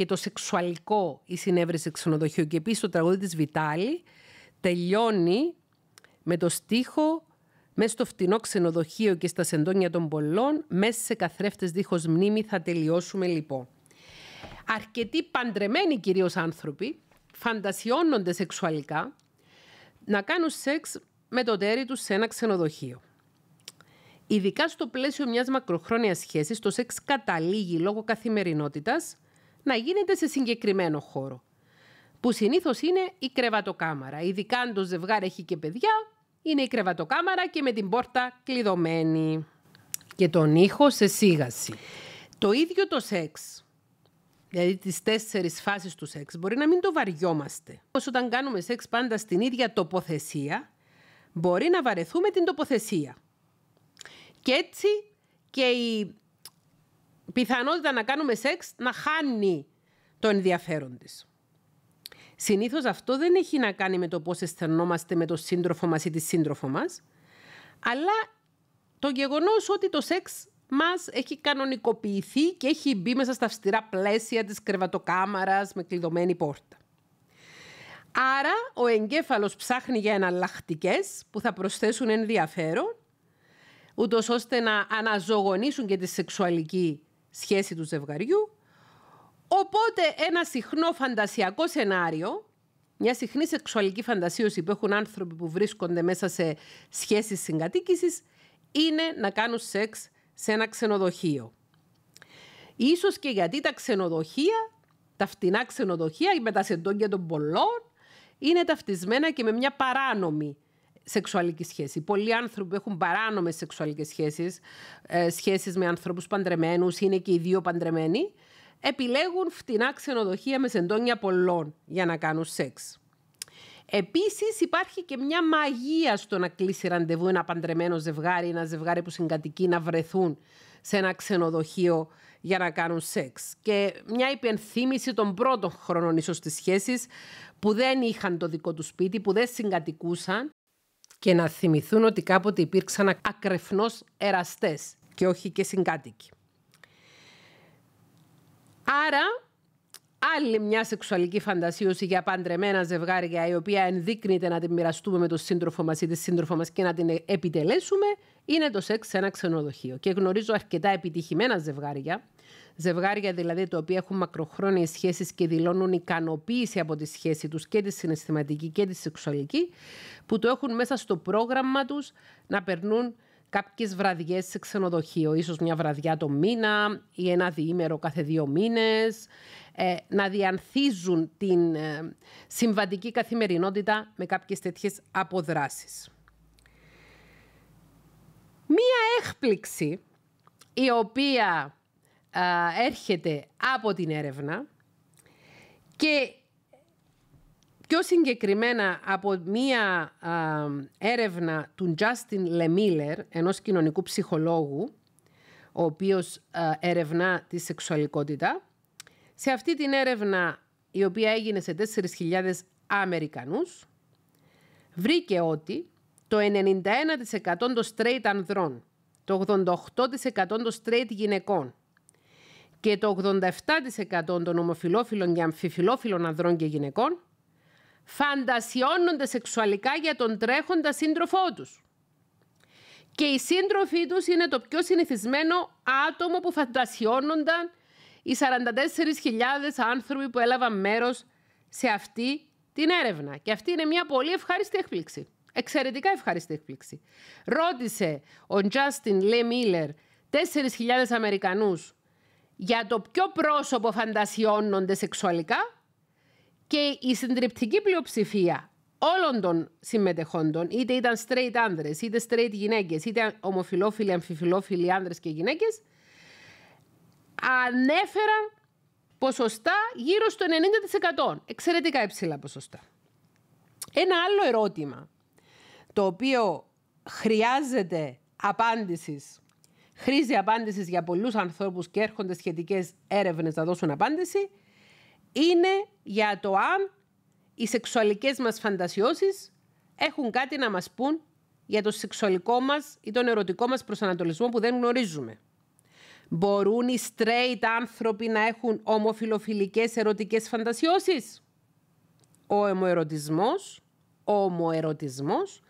και το σεξουαλικό η συνέβρεση ξενοδοχείου. Και επίσης το τραγούδι της Βιτάλη τελειώνει με το στίχο μέσα στο φτηνό ξενοδοχείο και στα σεντόνια των πολλών, μέσα σε καθρέφτες δίχως μνήμη θα τελειώσουμε λοιπόν. Αρκετοί παντρεμένοι κυρίως άνθρωποι φαντασιώνονται σεξουαλικά να κάνουν σεξ με το τέρι τους σε ένα ξενοδοχείο. Ειδικά στο πλαίσιο μιας μακροχρόνιας σχέσης, το σεξ καταλήγει λόγω καθημερινότητας να γίνεται σε συγκεκριμένο χώρο. Που συνήθως είναι η κρεβατοκάμαρα. Ειδικά αν το ζευγάρι έχει και παιδιά, είναι η κρεβατοκάμαρα και με την πόρτα κλειδωμένη. Και τον ήχο σε σίγαση. Το ίδιο το σεξ, δηλαδή τις τέσσερις φάσεις του σεξ, μπορεί να μην το βαριόμαστε. Όσο όταν κάνουμε σεξ πάντα στην ίδια τοποθεσία, μπορεί να βαρεθούμε την τοποθεσία. Και έτσι και η πιθανότητα να κάνουμε σεξ να χάνει το ενδιαφέρον της. Συνήθως αυτό δεν έχει να κάνει με το πώς αισθανόμαστε με τον σύντροφο μας ή τη σύντροφο μας, αλλά το γεγονός ότι το σεξ μας έχει κανονικοποιηθεί και έχει μπει μέσα στα αυστηρά πλαίσια της κρεβατοκάμαρας με κλειδωμένη πόρτα. Άρα ο εγκέφαλος ψάχνει για εναλλακτικές που θα προσθέσουν ενδιαφέρον, ούτως ώστε να αναζωογονήσουν και τη σεξουαλική σχέση του ζευγαριού. Οπότε ένα συχνό φαντασιακό σενάριο, μια συχνή σεξουαλική φαντασίωση που έχουν άνθρωποι που βρίσκονται μέσα σε σχέσεις συγκατοίκησης, είναι να κάνουν σεξ σε ένα ξενοδοχείο. Ίσως και γιατί τα ξενοδοχεία, τα φτηνά ξενοδοχεία με τα σεντόνια των πολλών, είναι ταυτισμένα και με μια παράνομη σεξουαλική σχέση. Πολλοί άνθρωποι έχουν παράνομες σεξουαλικές σχέσεις, ε, σχέσεις με ανθρώπους παντρεμένους, είναι και οι δύο παντρεμένοι, επιλέγουν φτηνά ξενοδοχεία με σεντόνια πολλών για να κάνουν σεξ. Επίσης υπάρχει και μια μαγεία στο να κλείσει ραντεβού ένα παντρεμένο ζευγάρι, ένα ζευγάρι που συγκατοικεί να βρεθούν σε ένα ξενοδοχείο για να κάνουν σεξ. Και μια υπενθύμηση των πρώτων χρόνων ίσως της σχέσης που δεν είχαν το δικό τους σπίτι, που δεν συγκατοικούσαν και να θυμηθούν ότι κάποτε υπήρξαν ακρεφνώς εραστές και όχι και συγκάτοικοι. Άρα άλλη μια σεξουαλική φαντασίωση για παντρεμένα ζευγάρια η οποία ενδείκνυται να την μοιραστούμε με τον σύντροφο μας ή τη σύντροφο μας και να την επιτελέσουμε είναι το σεξ σε ένα ξενοδοχείο. Και γνωρίζω αρκετά επιτυχημένα ζευγάρια, ζευγάρια δηλαδή τα οποία έχουν μακροχρόνιες σχέσεις και δηλώνουν ικανοποίηση από τη σχέση τους και τη συναισθηματική και τη σεξουαλική, που το έχουν μέσα στο πρόγραμμα τους να περνούν κάποιες βραδιές σε ξενοδοχείο, ίσως μια βραδιά το μήνα ή ένα διήμερο κάθε δύο μήνες, ε, να διανθίζουν την ε, συμβατική καθημερινότητα με κάποιες τέτοιες αποδράσεις. Μία έκπληξη η οποία έρχεται από την έρευνα και πιο συγκεκριμένα από μία έρευνα του Justin Lemiller, ενός κοινωνικού ψυχολόγου, ο οποίος ερευνά τη σεξουαλικότητα, σε αυτή την έρευνα, η οποία έγινε σε 4.000 Αμερικανούς, βρήκε ότι το 91% των straight ανδρών, το 88% των straight γυναικών και το 87% των ομοφιλόφιλων και αμφιφιλόφιλων ανδρών και γυναικών φαντασιώνονται σεξουαλικά για τον τρέχοντα σύντροφό τους. Και οι σύντροφοί τους είναι το πιο συνηθισμένο άτομο που φαντασιώνονταν οι 44.000 άνθρωποι που έλαβαν μέρος σε αυτή την έρευνα. Και αυτή είναι μια πολύ ευχάριστη έκπληξη. Εξαιρετικά ευχάριστη έκπληξη. Ρώτησε ο Τζάστιν Λε Μίλλερ 4.000 Αμερικανούς για το ποιο πρόσωπο φαντασιώνονται σεξουαλικά και η συντριπτική πλειοψηφία όλων των συμμετεχόντων, είτε ήταν straight άνδρες, είτε straight γυναίκες, είτε ομοφιλόφιλοι, αμφιφιλόφιλοι άνδρες και γυναίκες, ανέφεραν ποσοστά γύρω στο 90%. Εξαιρετικά υψηλά ποσοστά. Ένα άλλο ερώτημα, το οποίο χρειάζεται απάντησης, χρήζει απάντησης για πολλούς ανθρώπους και έρχονται σχετικές έρευνες να δώσουν απάντηση, είναι για το αν οι σεξουαλικές μας φαντασιώσεις έχουν κάτι να μας πούν για το σεξουαλικό μας ή τον ερωτικό μας προσανατολισμό που δεν γνωρίζουμε. Μπορούν οι straight άνθρωποι να έχουν ομοφιλοφιλικές ερωτικές φαντασιώσεις; Ο ομοερωτισμός, ο ομοερωτισμός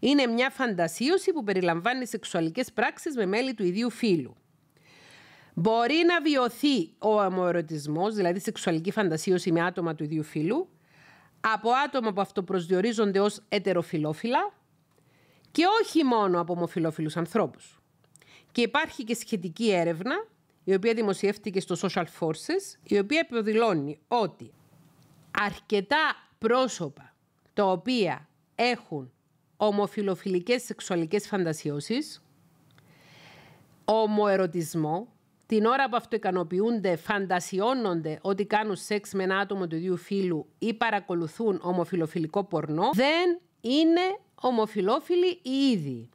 είναι μια φαντασίωση που περιλαμβάνει σεξουαλικές πράξεις με μέλη του ιδίου φύλου. Μπορεί να βιωθεί ο ομοερωτισμός, δηλαδή σεξουαλική φαντασίωση με άτομα του ίδιου φύλου, από άτομα που αυτοπροσδιορίζονται ως ετεροφιλόφιλα και όχι μόνο από ομοφιλόφιλους ανθρώπους. Και υπάρχει και σχετική έρευνα, η οποία δημοσιεύτηκε στο Social Forces, η οποία υποδηλώνει ότι αρκετά πρόσωπα τα οποία έχουν ομοφιλοφιλικές σεξουαλικές φαντασιώσεις, ομοερωτισμό, την ώρα που αυτοικανοποιούνται, φαντασιώνονται ότι κάνουν σεξ με ένα άτομο του ίδιου φίλου ή παρακολουθούν ομοφιλοφιλικό πορνό, δεν είναι ομοφιλόφιλοι οι ίδιοι.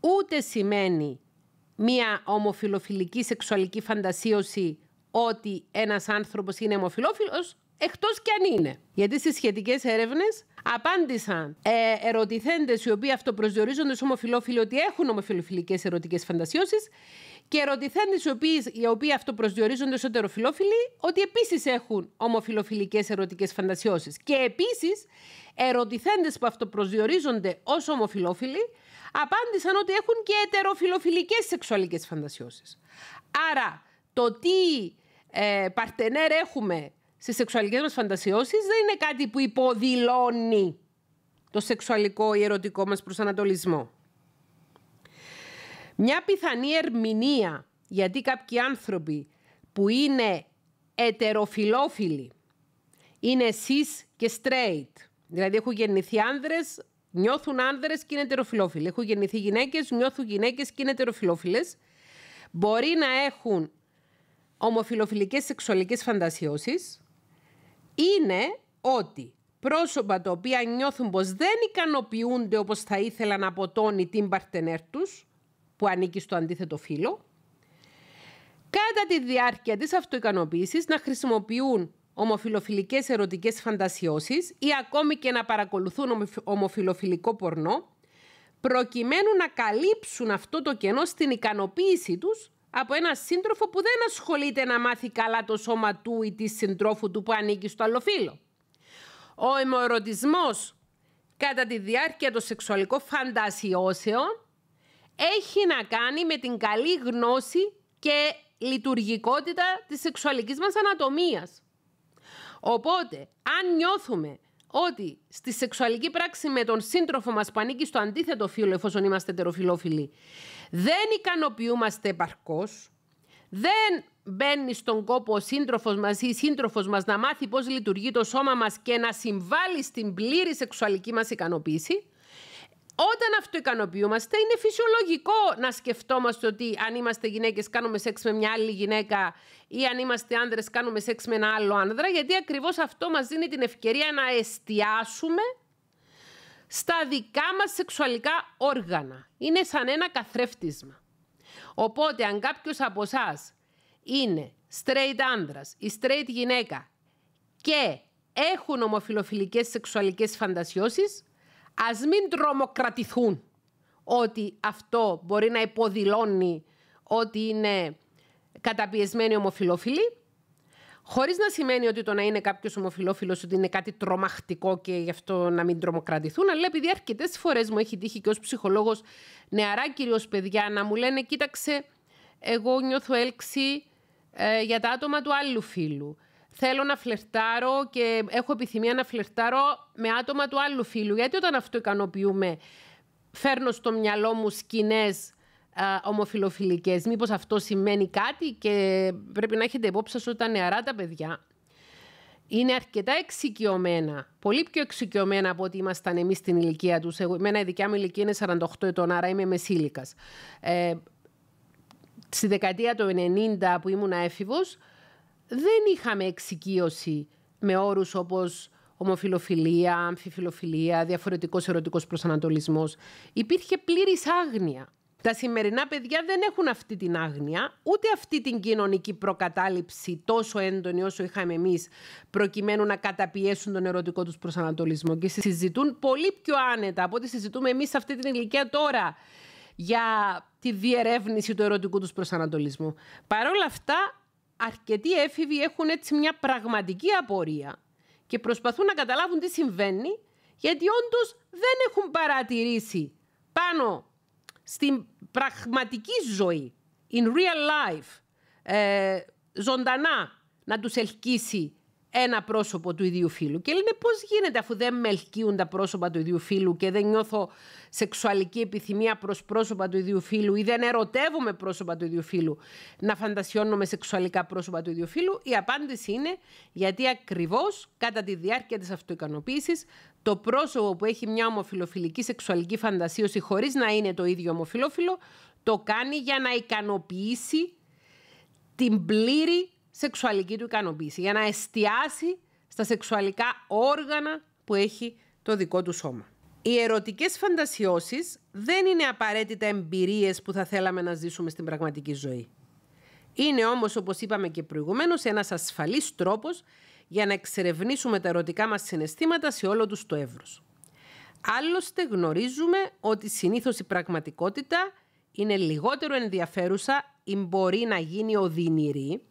Ούτε σημαίνει μία ομοφιλοφιλική σεξουαλική φαντασίωση ότι ένας άνθρωπος είναι ομοφιλόφιλος, εκτός κι αν είναι. Γιατί στις σχετικές έρευνες απάντησαν ε, ερωτηθέντες οι οποίοι αυτοπροσδιορίζονται ως ομοφιλόφιλοι ότι έχουν ομοφιλοφιλικές ερωτικές φαντασιώσεις και ερωτηθέντες οι οποίοι, οι οποίοι αυτοπροσδιορίζονται ως ετεροφιλόφιλοι ότι επίσης έχουν ομοφιλοφιλικές ερωτικές φαντασιώσεις. Και επίσης ερωτηθέντες που αυτοπροσδιορίζονται ως ομοφιλόφιλοι απάντησαν ότι έχουν και ετεροφιλοφιλικές σεξουαλικές φαντασιώσεις. Άρα το τι ε, παρτενέρ έχουμε στις σεξουαλικές μας φαντασιώσεις δεν είναι κάτι που υποδηλώνει το σεξουαλικό ή ερωτικό μας προσανατολισμό. Μια πιθανή ερμηνεία γιατί κάποιοι άνθρωποι που είναι ετεροφιλόφιλοι είναι cis και straight, δηλαδή έχουν γεννηθεί άνδρες, νιώθουν άνδρες και είναι ετεροφιλόφιλοι. Έχουν γεννηθεί γυναίκες, νιώθουν γυναίκες και είναι ετεροφιλόφιλες. Μπορεί να έχουν ομοφιλοφιλικές σεξουαλικές φαντασιώσεις είναι ότι πρόσωπα τα οποία νιώθουν πως δεν ικανοποιούνται όπως θα ήθελαν από τόνι την παρτενέρ τους, που ανήκει στο αντίθετο φύλλο, κατά τη διάρκεια της αυτοικανοποίησης να χρησιμοποιούν ομοφιλοφιλικές ερωτικές φαντασιώσεις ή ακόμη και να παρακολουθούν ομοφιλοφιλικό πορνό, προκειμένου να καλύψουν αυτό το κενό στην ικανοποίηση τους από ένα σύντροφο που δεν ασχολείται να μάθει καλά το σώμα του ή της συντρόφου του που ανήκει στο άλλο φύλλο. Ο αιμοερωτισμός κατά τη διάρκεια των σεξουαλικών φαντασιώσεων έχει να κάνει με την καλή γνώση και λειτουργικότητα της σεξουαλικής μας ανατομίας. Οπότε, αν νιώθουμε ότι στη σεξουαλική πράξη με τον σύντροφο μας που ανήκει στο αντίθετο φύλλο εφόσον είμαστε τεροφιλόφιλοι δεν ικανοποιούμαστε επαρκώς, δεν μπαίνει στον κόπο ο σύντροφος μας ή η σύντροφος μας να μάθει πώς λειτουργεί το σώμα μας και να συμβάλλει στην πλήρη σεξουαλική μας ικανοποίηση, όταν αυτό ικανοποιούμαστε, είναι φυσιολογικό να σκεφτόμαστε ότι αν είμαστε γυναίκες, κάνουμε σεξ με μια άλλη γυναίκα ή αν είμαστε άντρε, κάνουμε σεξ με ένα άλλο άνδρα, γιατί ακριβώς αυτό μας δίνει την ευκαιρία να εστιάσουμε στα δικά μας σεξουαλικά όργανα. Είναι σαν ένα καθρέφτισμα. Οπότε, αν κάποιος από εσάς είναι straight άνδρας ή straight γυναίκα και έχουν ομοφιλοφιλικές σεξουαλικές φαντασιώσεις, ας μην τρομοκρατηθούν ότι αυτό μπορεί να υποδηλώνει ότι είναι καταπιεσμένοι ομοφιλόφιλοι, χωρίς να σημαίνει ότι το να είναι κάποιος ομοφιλόφιλος ότι είναι κάτι τρομακτικό και γι' αυτό να μην τρομοκρατηθούν, αλλά επειδή αρκετές φορές μου έχει τύχει και ως ψυχολόγος νεαρά κυρίως παιδιά να μου λένε κοίταξε εγώ νιώθω έλξη ε, για τα άτομα του άλλου φίλου θέλω να φλερτάρω και έχω επιθυμία να φλερτάρω με άτομα του άλλου φίλου. Γιατί όταν αυτό ικανοποιούμε, φέρνω στο μυαλό μου σκηνές ομοφιλοφιλικές. Μήπως αυτό σημαίνει κάτι και πρέπει να έχετε υπόψη ότι τα νεαρά τα παιδιά είναι αρκετά εξοικειωμένα, πολύ πιο εξοικειωμένα από ότι ήμασταν εμείς στην ηλικία τους. Εμένα η δικιά μου ηλικία είναι 48 ετών, άρα είμαι μεσήλικας. Ε, στη δεκαετία του 90 που ήμουν έφηβος, δεν είχαμε εξοικείωση με όρους όπως ομοφιλοφιλία, αμφιφιλοφιλία, διαφορετικός ερωτικός προσανατολισμός. Υπήρχε πλήρης άγνοια. Τα σημερινά παιδιά δεν έχουν αυτή την άγνοια, ούτε αυτή την κοινωνική προκατάληψη τόσο έντονη όσο είχαμε εμείς, προκειμένου να καταπιέσουν τον ερωτικό τους προσανατολισμό και συζητούν πολύ πιο άνετα από ό,τι συζητούμε εμείς σε αυτή την ηλικία τώρα για τη διερεύνηση του ερωτικού τους προσανατολισμού. Παρ' όλα αυτά, αρκετοί έφηβοι έχουν έτσι μια πραγματική απορία και προσπαθούν να καταλάβουν τι συμβαίνει, γιατί όντως δεν έχουν παρατηρήσει πάνω στην πραγματική ζωή, in real life, ε, ζωντανά, να τους ελκύσει ένα πρόσωπο του ίδιου φίλου. Και λένε πώς γίνεται αφού δεν με ελκύουν τα πρόσωπα του ίδιου φίλου και δεν νιώθω σεξουαλική επιθυμία προς πρόσωπα του ίδιου φίλου ή δεν ερωτεύομαι πρόσωπα του ίδιου φίλου να φαντασιώνω σεξουαλικά πρόσωπα του ίδιου φίλου. Η απάντηση είναι γιατί ακριβώς κατά τη διάρκεια της αυτοικανοποίησης το πρόσωπο που έχει μια ομοφιλοφιλική σεξουαλική φαντασίωση χωρίς να είναι το ίδιο ομοφιλόφιλο το κάνει για να ικανοποιήσει την πλήρη σεξουαλική του ικανοποίηση, για να εστιάσει στα σεξουαλικά όργανα που έχει το δικό του σώμα. Οι ερωτικές φαντασιώσεις δεν είναι απαραίτητα εμπειρίες που θα θέλαμε να ζήσουμε στην πραγματική ζωή. Είναι όμως, όπως είπαμε και προηγουμένως, ένας ασφαλής τρόπος για να εξερευνήσουμε τα ερωτικά μας συναισθήματα σε όλο τους το εύρος. Άλλωστε γνωρίζουμε ότι συνήθως η πραγματικότητα είναι λιγότερο ενδιαφέρουσα ή μπορεί να γίνει οδυνηρή,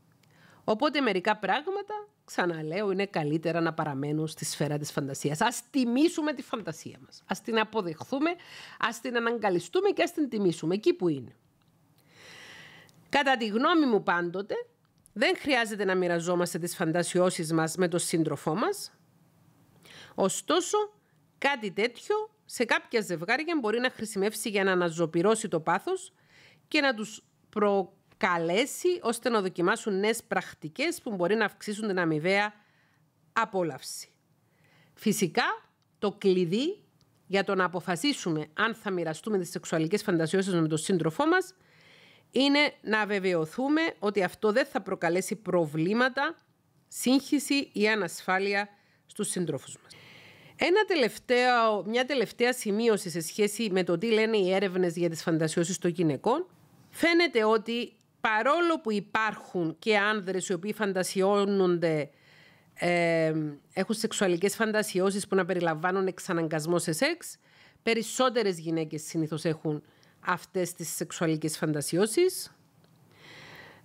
οπότε μερικά πράγματα, ξαναλέω, είναι καλύτερα να παραμένουν στη σφαίρα της φαντασίας. Ας τιμήσουμε τη φαντασία μας, ας την αποδεχθούμε, ας την αναγκαλιστούμε και ας την τιμήσουμε εκεί που είναι. Κατά τη γνώμη μου πάντοτε, δεν χρειάζεται να μοιραζόμαστε τις φαντασιώσεις μας με τον σύντροφό μας. Ωστόσο, κάτι τέτοιο σε κάποια ζευγάρια μπορεί να χρησιμεύσει για να αναζωπυρώσει το πάθος και να τους προκαλέσει ώστε να δοκιμάσουν νέες πρακτικές που μπορεί να αυξήσουν την αμοιβαία απόλαυση. Φυσικά, το κλειδί για το να αποφασίσουμε αν θα μοιραστούμε τις σεξουαλικές φαντασιώσεις με τον σύντροφό μας είναι να βεβαιωθούμε ότι αυτό δεν θα προκαλέσει προβλήματα, σύγχυση ή ανασφάλεια στους σύντροφους μας. Ένα τελευταίο, μια τελευταία σημείωση σε σχέση με το τι λένε οι έρευνες για τις φαντασιώσεις των γυναικών. Φαίνεται ότι παρόλο που υπάρχουν και άνδρες οι οποίοι φαντασιώνονται, ε, έχουν σεξουαλικές φαντασιώσεις που να περιλαμβάνουν εξαναγκασμό σε σεξ, περισσότερες γυναίκες συνήθως έχουν αυτές τις σεξουαλικές φαντασιώσεις.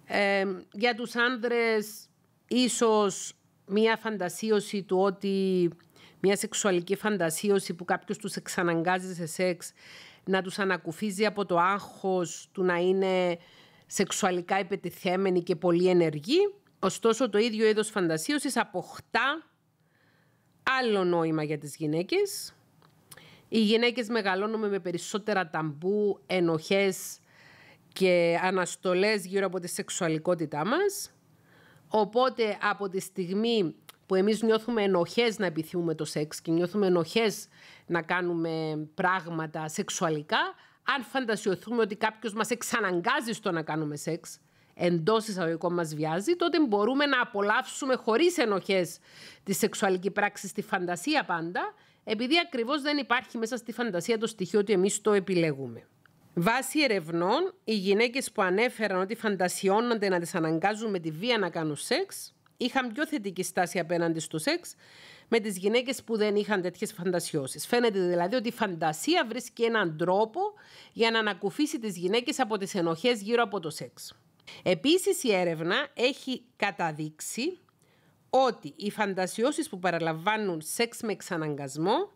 Ε, για τους άνδρες ίσως μία φαντασίωση του ότι μία σεξουαλική φαντασίωση που κάποιος τους εξαναγκάζει σε σεξ να τους ανακουφίζει από το άγχος του να είναι σεξουαλικά επιτεθέμενοι και πολύ ενεργοί. Ωστόσο το ίδιο είδος φαντασίωσης αποκτά άλλο νόημα για τις γυναίκες οι γυναίκες μεγαλώνουμε με περισσότερα ταμπού, ενοχές και αναστολές γύρω από τη σεξουαλικότητά μας. Οπότε από τη στιγμή που εμείς νιώθουμε ενοχές να επιθυμούμε το σεξ και νιώθουμε ενοχές να κάνουμε πράγματα σεξουαλικά, αν φαντασιωθούμε ότι κάποιος μας εξαναγκάζει στο να κάνουμε σεξ, εντός εισαγωγικών μας βιάζει, τότε μπορούμε να απολαύσουμε χωρίς ενοχές τη σεξουαλική πράξη στη φαντασία πάντα επειδή ακριβώς δεν υπάρχει μέσα στη φαντασία το στοιχείο ότι εμείς το επιλέγουμε. Βάσει ερευνών, οι γυναίκες που ανέφεραν ότι φαντασιώνονται να τις αναγκάζουν με τη βία να κάνουν σεξ, είχαν πιο θετική στάση απέναντι στο σεξ με τις γυναίκες που δεν είχαν τέτοιες φαντασιώσεις. Φαίνεται δηλαδή ότι η φαντασία βρίσκει έναν τρόπο για να ανακουφίσει τις γυναίκες από τις ενοχές γύρω από το σεξ. Επίσης η έρευνα έχει καταδείξει ότι οι φαντασιώσεις που παραλαμβάνουν σεξ με εξαναγκασμό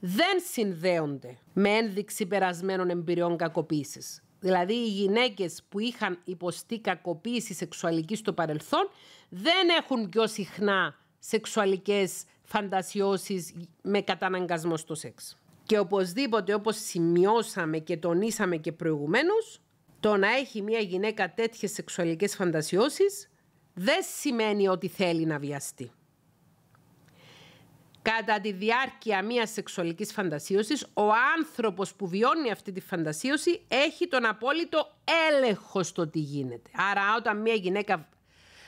δεν συνδέονται με ένδειξη περασμένων εμπειριών κακοποίησης. Δηλαδή οι γυναίκες που είχαν υποστεί κακοποίηση σεξουαλική στο παρελθόν δεν έχουν πιο συχνά σεξουαλικές φαντασιώσεις με καταναγκασμό στο σεξ. Και οπωσδήποτε όπως σημειώσαμε και τονίσαμε και προηγουμένως, το να έχει μια γυναίκα τέτοιες σεξουαλικές φαντασιώσεις δεν σημαίνει ότι θέλει να βιαστεί. Κατά τη διάρκεια μιας σεξουαλικής φαντασίωσης, ο άνθρωπος που βιώνει αυτή τη φαντασίωση έχει τον απόλυτο έλεγχο στο τι γίνεται. Άρα όταν μια γυναίκα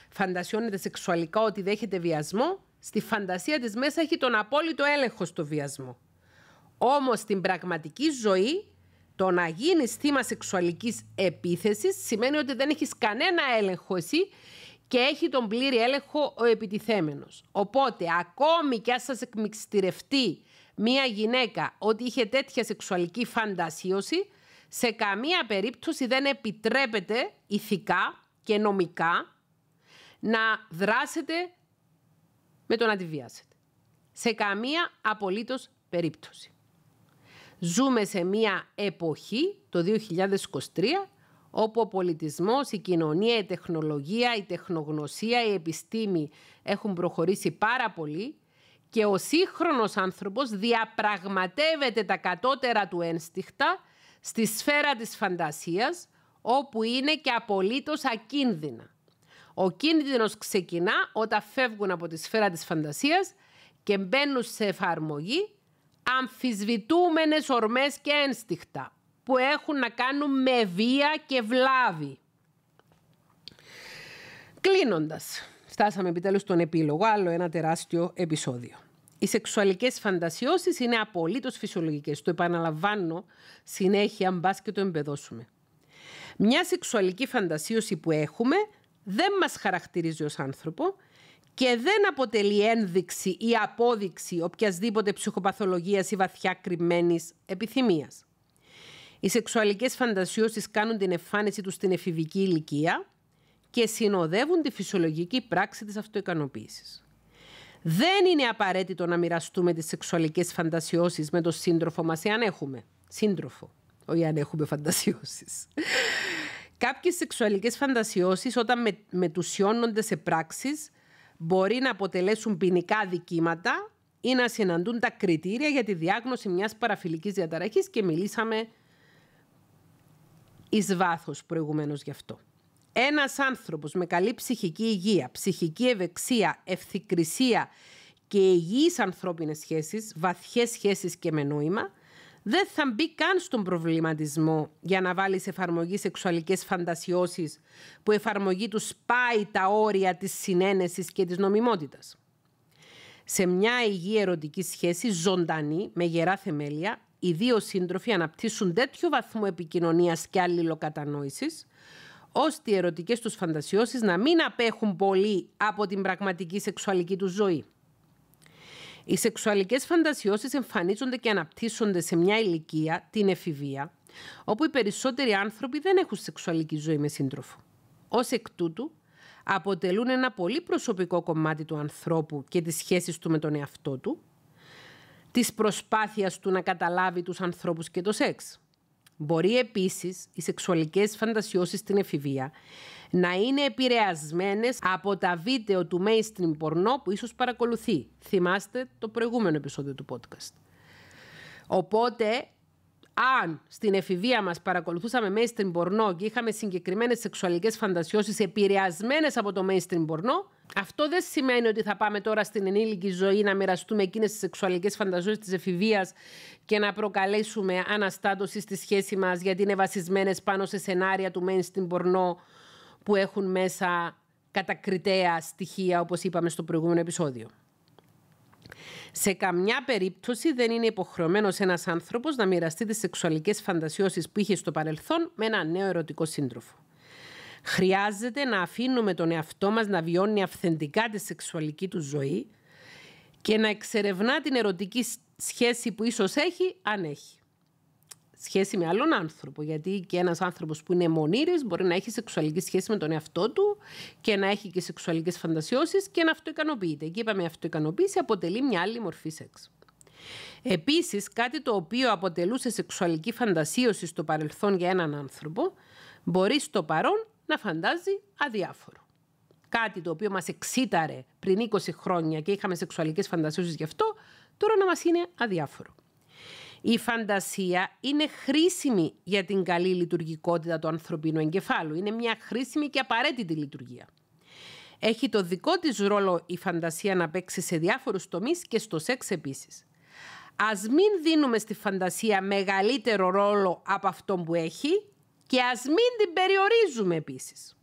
φαντασιώνεται σεξουαλικά ότι δέχεται βιασμό, στη φαντασία της μέσα έχει τον απόλυτο έλεγχο στο βιασμό. Όμως στην πραγματική ζωή το να γίνεις θύμα σεξουαλικής επίθεσης σημαίνει ότι δεν έχεις κανένα έλεγχο εσύ και έχει τον πλήρη έλεγχο ο επιτιθέμενος. Οπότε, ακόμη και αν σας εκμυστηρευτεί μία γυναίκα ότι είχε τέτοια σεξουαλική φαντασίωση, σε καμία περίπτωση δεν επιτρέπεται ηθικά και νομικά να δράσετε με το να τη βιάσετε. Σε καμία απολύτως περίπτωση. Ζούμε σε μία εποχή, το 2023, όπου ο πολιτισμός, η κοινωνία, η τεχνολογία, η τεχνογνωσία, η επιστήμη έχουν προχωρήσει πάρα πολύ και ο σύγχρονος άνθρωπος διαπραγματεύεται τα κατώτερα του ένστιχτα στη σφαίρα της φαντασίας, όπου είναι και απολύτως ακίνδυνα. Ο κίνδυνος ξεκινά όταν φεύγουν από τη σφαίρα της φαντασίας και μπαίνουν σε εφαρμογή αμφισβητούμενες ορμές και ένστιχτα, που έχουν να κάνουν με βία και βλάβη. Κλείνοντας, φτάσαμε επιτέλους στον επίλογο, άλλο ένα τεράστιο επεισόδιο. Οι σεξουαλικές φαντασιώσεις είναι απολύτως φυσιολογικές. Το επαναλαμβάνω συνέχεια, αν και το εμπεδώσουμε. Μια σεξουαλική φαντασίωση που έχουμε δεν μας χαρακτηρίζει ως άνθρωπο και δεν αποτελεί ένδειξη ή απόδειξη οποιασδήποτε ψυχοπαθολογίας ή βαθιά κρυμμένης επιθυμίας. Οι σεξουαλικές φαντασιώσεις κάνουν την εμφάνιση τους στην εφηβική ηλικία και συνοδεύουν τη φυσιολογική πράξη της αυτοικανοποίησης. Δεν είναι απαραίτητο να μοιραστούμε τις σεξουαλικές φαντασιώσεις με τον σύντροφο μας εάν έχουμε σύντροφο, όχι αν έχουμε φαντασιώσεις. Κάποιες σεξουαλικές φαντασιώσεις όταν με, μετουσιώνονται σε πράξεις μπορεί να αποτελέσουν ποινικά δικήματα ή να συναντούν τα κριτήρια για τη διάγνωση μιας παραφιλικής διαταραχής και μιλήσαμε εις βάθος προηγουμένως γι' αυτό. Ένας άνθρωπος με καλή ψυχική υγεία, ψυχική ευεξία, ευθυκρισία και υγιείς ανθρώπινες σχέσεις, βαθιές σχέσεις και με νόημα, δεν θα μπει καν στον προβληματισμό για να βάλει σε εφαρμογή σεξουαλικές φαντασιώσεις που εφαρμογή του σπάει τα όρια της συνένεσης και της νομιμότητας. Σε μια υγιή ερωτική σχέση ζωντανή, με γερά θεμέλια, οι δύο σύντροφοι αναπτύσσουν τέτοιο βαθμό επικοινωνίας και αλληλοκατανόησης, ώστε οι ερωτικές τους φαντασιώσεις να μην απέχουν πολύ από την πραγματική σεξουαλική τους ζωή. Οι σεξουαλικές φαντασιώσεις εμφανίζονται και αναπτύσσονται σε μια ηλικία, την εφηβεία, όπου οι περισσότεροι άνθρωποι δεν έχουν σεξουαλική ζωή με σύντροφο. Ως εκ τούτου, αποτελούν ένα πολύ προσωπικό κομμάτι του ανθρώπου και της σχέσης του με τον εαυτό του, της προσπάθειας του να καταλάβει τους ανθρώπους και το σεξ. Μπορεί επίσης οι σεξουαλικές φαντασιώσεις στην εφηβεία να είναι επηρεασμένες από τα βίντεο του mainstream πορνό που ίσως παρακολουθεί. Θυμάστε το προηγούμενο επεισόδιο του podcast. Οπότε, αν στην εφηβεία μας παρακολουθούσαμε mainstream πορνό και είχαμε συγκεκριμένες σεξουαλικές φαντασιώσεις επηρεασμένες από το mainstream πορνό, αυτό δεν σημαίνει ότι θα πάμε τώρα στην ενήλικη ζωή να μοιραστούμε εκείνες τις σεξουαλικές φαντασιώσεις της εφηβείας και να προκαλέσουμε αναστάτωση στη σχέση μας γιατί είναι βασισμένες πάνω σε σενάρια του mainstream πορνό που έχουν μέσα κατακριτέα στοιχεία, όπως είπαμε στο προηγούμενο επεισόδιο. Σε καμιά περίπτωση δεν είναι υποχρεωμένος ένας άνθρωπος να μοιραστεί τις σεξουαλικές φαντασιώσεις που είχε στο παρελθόν με ένα νέο ερωτικό σύντροφο. Χρειάζεται να αφήνουμε τον εαυτό μας να βιώνει αυθεντικά τη σεξουαλική του ζωή και να εξερευνά την ερωτική σχέση που ίσως έχει, αν έχει σχέση με άλλον άνθρωπο. Γιατί και ένας άνθρωπος που είναι μονήρης μπορεί να έχει σεξουαλική σχέση με τον εαυτό του και να έχει και σεξουαλικές φαντασιώσεις και να αυτοικανοποιείται. Και είπαμε, η αυτοικανοποίηση αποτελεί μια άλλη μορφή σεξ. Επίσης, κάτι το οποίο αποτελούσε σεξουαλική φαντασίωση στο παρελθόν για έναν άνθρωπο, μπορεί στο παρόν να φαντάζει αδιάφορο. Κάτι το οποίο μας εξήταρε πριν 20 χρόνια και είχαμε σεξουαλικές φαντασίωσεις γι' αυτό, τώρα να μας είναι αδιάφορο. Η φαντασία είναι χρήσιμη για την καλή λειτουργικότητα του ανθρωπίνου εγκεφάλου. Είναι μια χρήσιμη και απαραίτητη λειτουργία. Έχει το δικό της ρόλο η φαντασία να παίξει σε διάφορους τομείς και στο σεξ επίσης. Ας μην δίνουμε στη φαντασία μεγαλύτερο ρόλο από αυτό που έχει και ας μην την περιορίζουμε επίσης.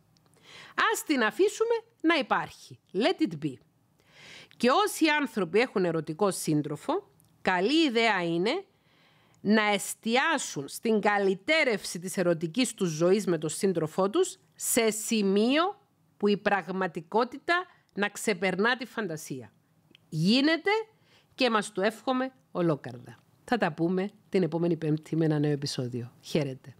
Ας την αφήσουμε να υπάρχει. Let it be. Και όσοι άνθρωποι έχουν ερωτικό σύντροφο, καλή ιδέα είναι να εστιάσουν στην καλυτέρευση της ερωτικής τους ζωής με τον σύντροφό τους σε σημείο που η πραγματικότητα να ξεπερνά τη φαντασία. Γίνεται και μας το εύχομαι ολόκαρδα. Θα τα πούμε την επόμενη πέμπτη με ένα νέο επεισόδιο. Χαίρετε.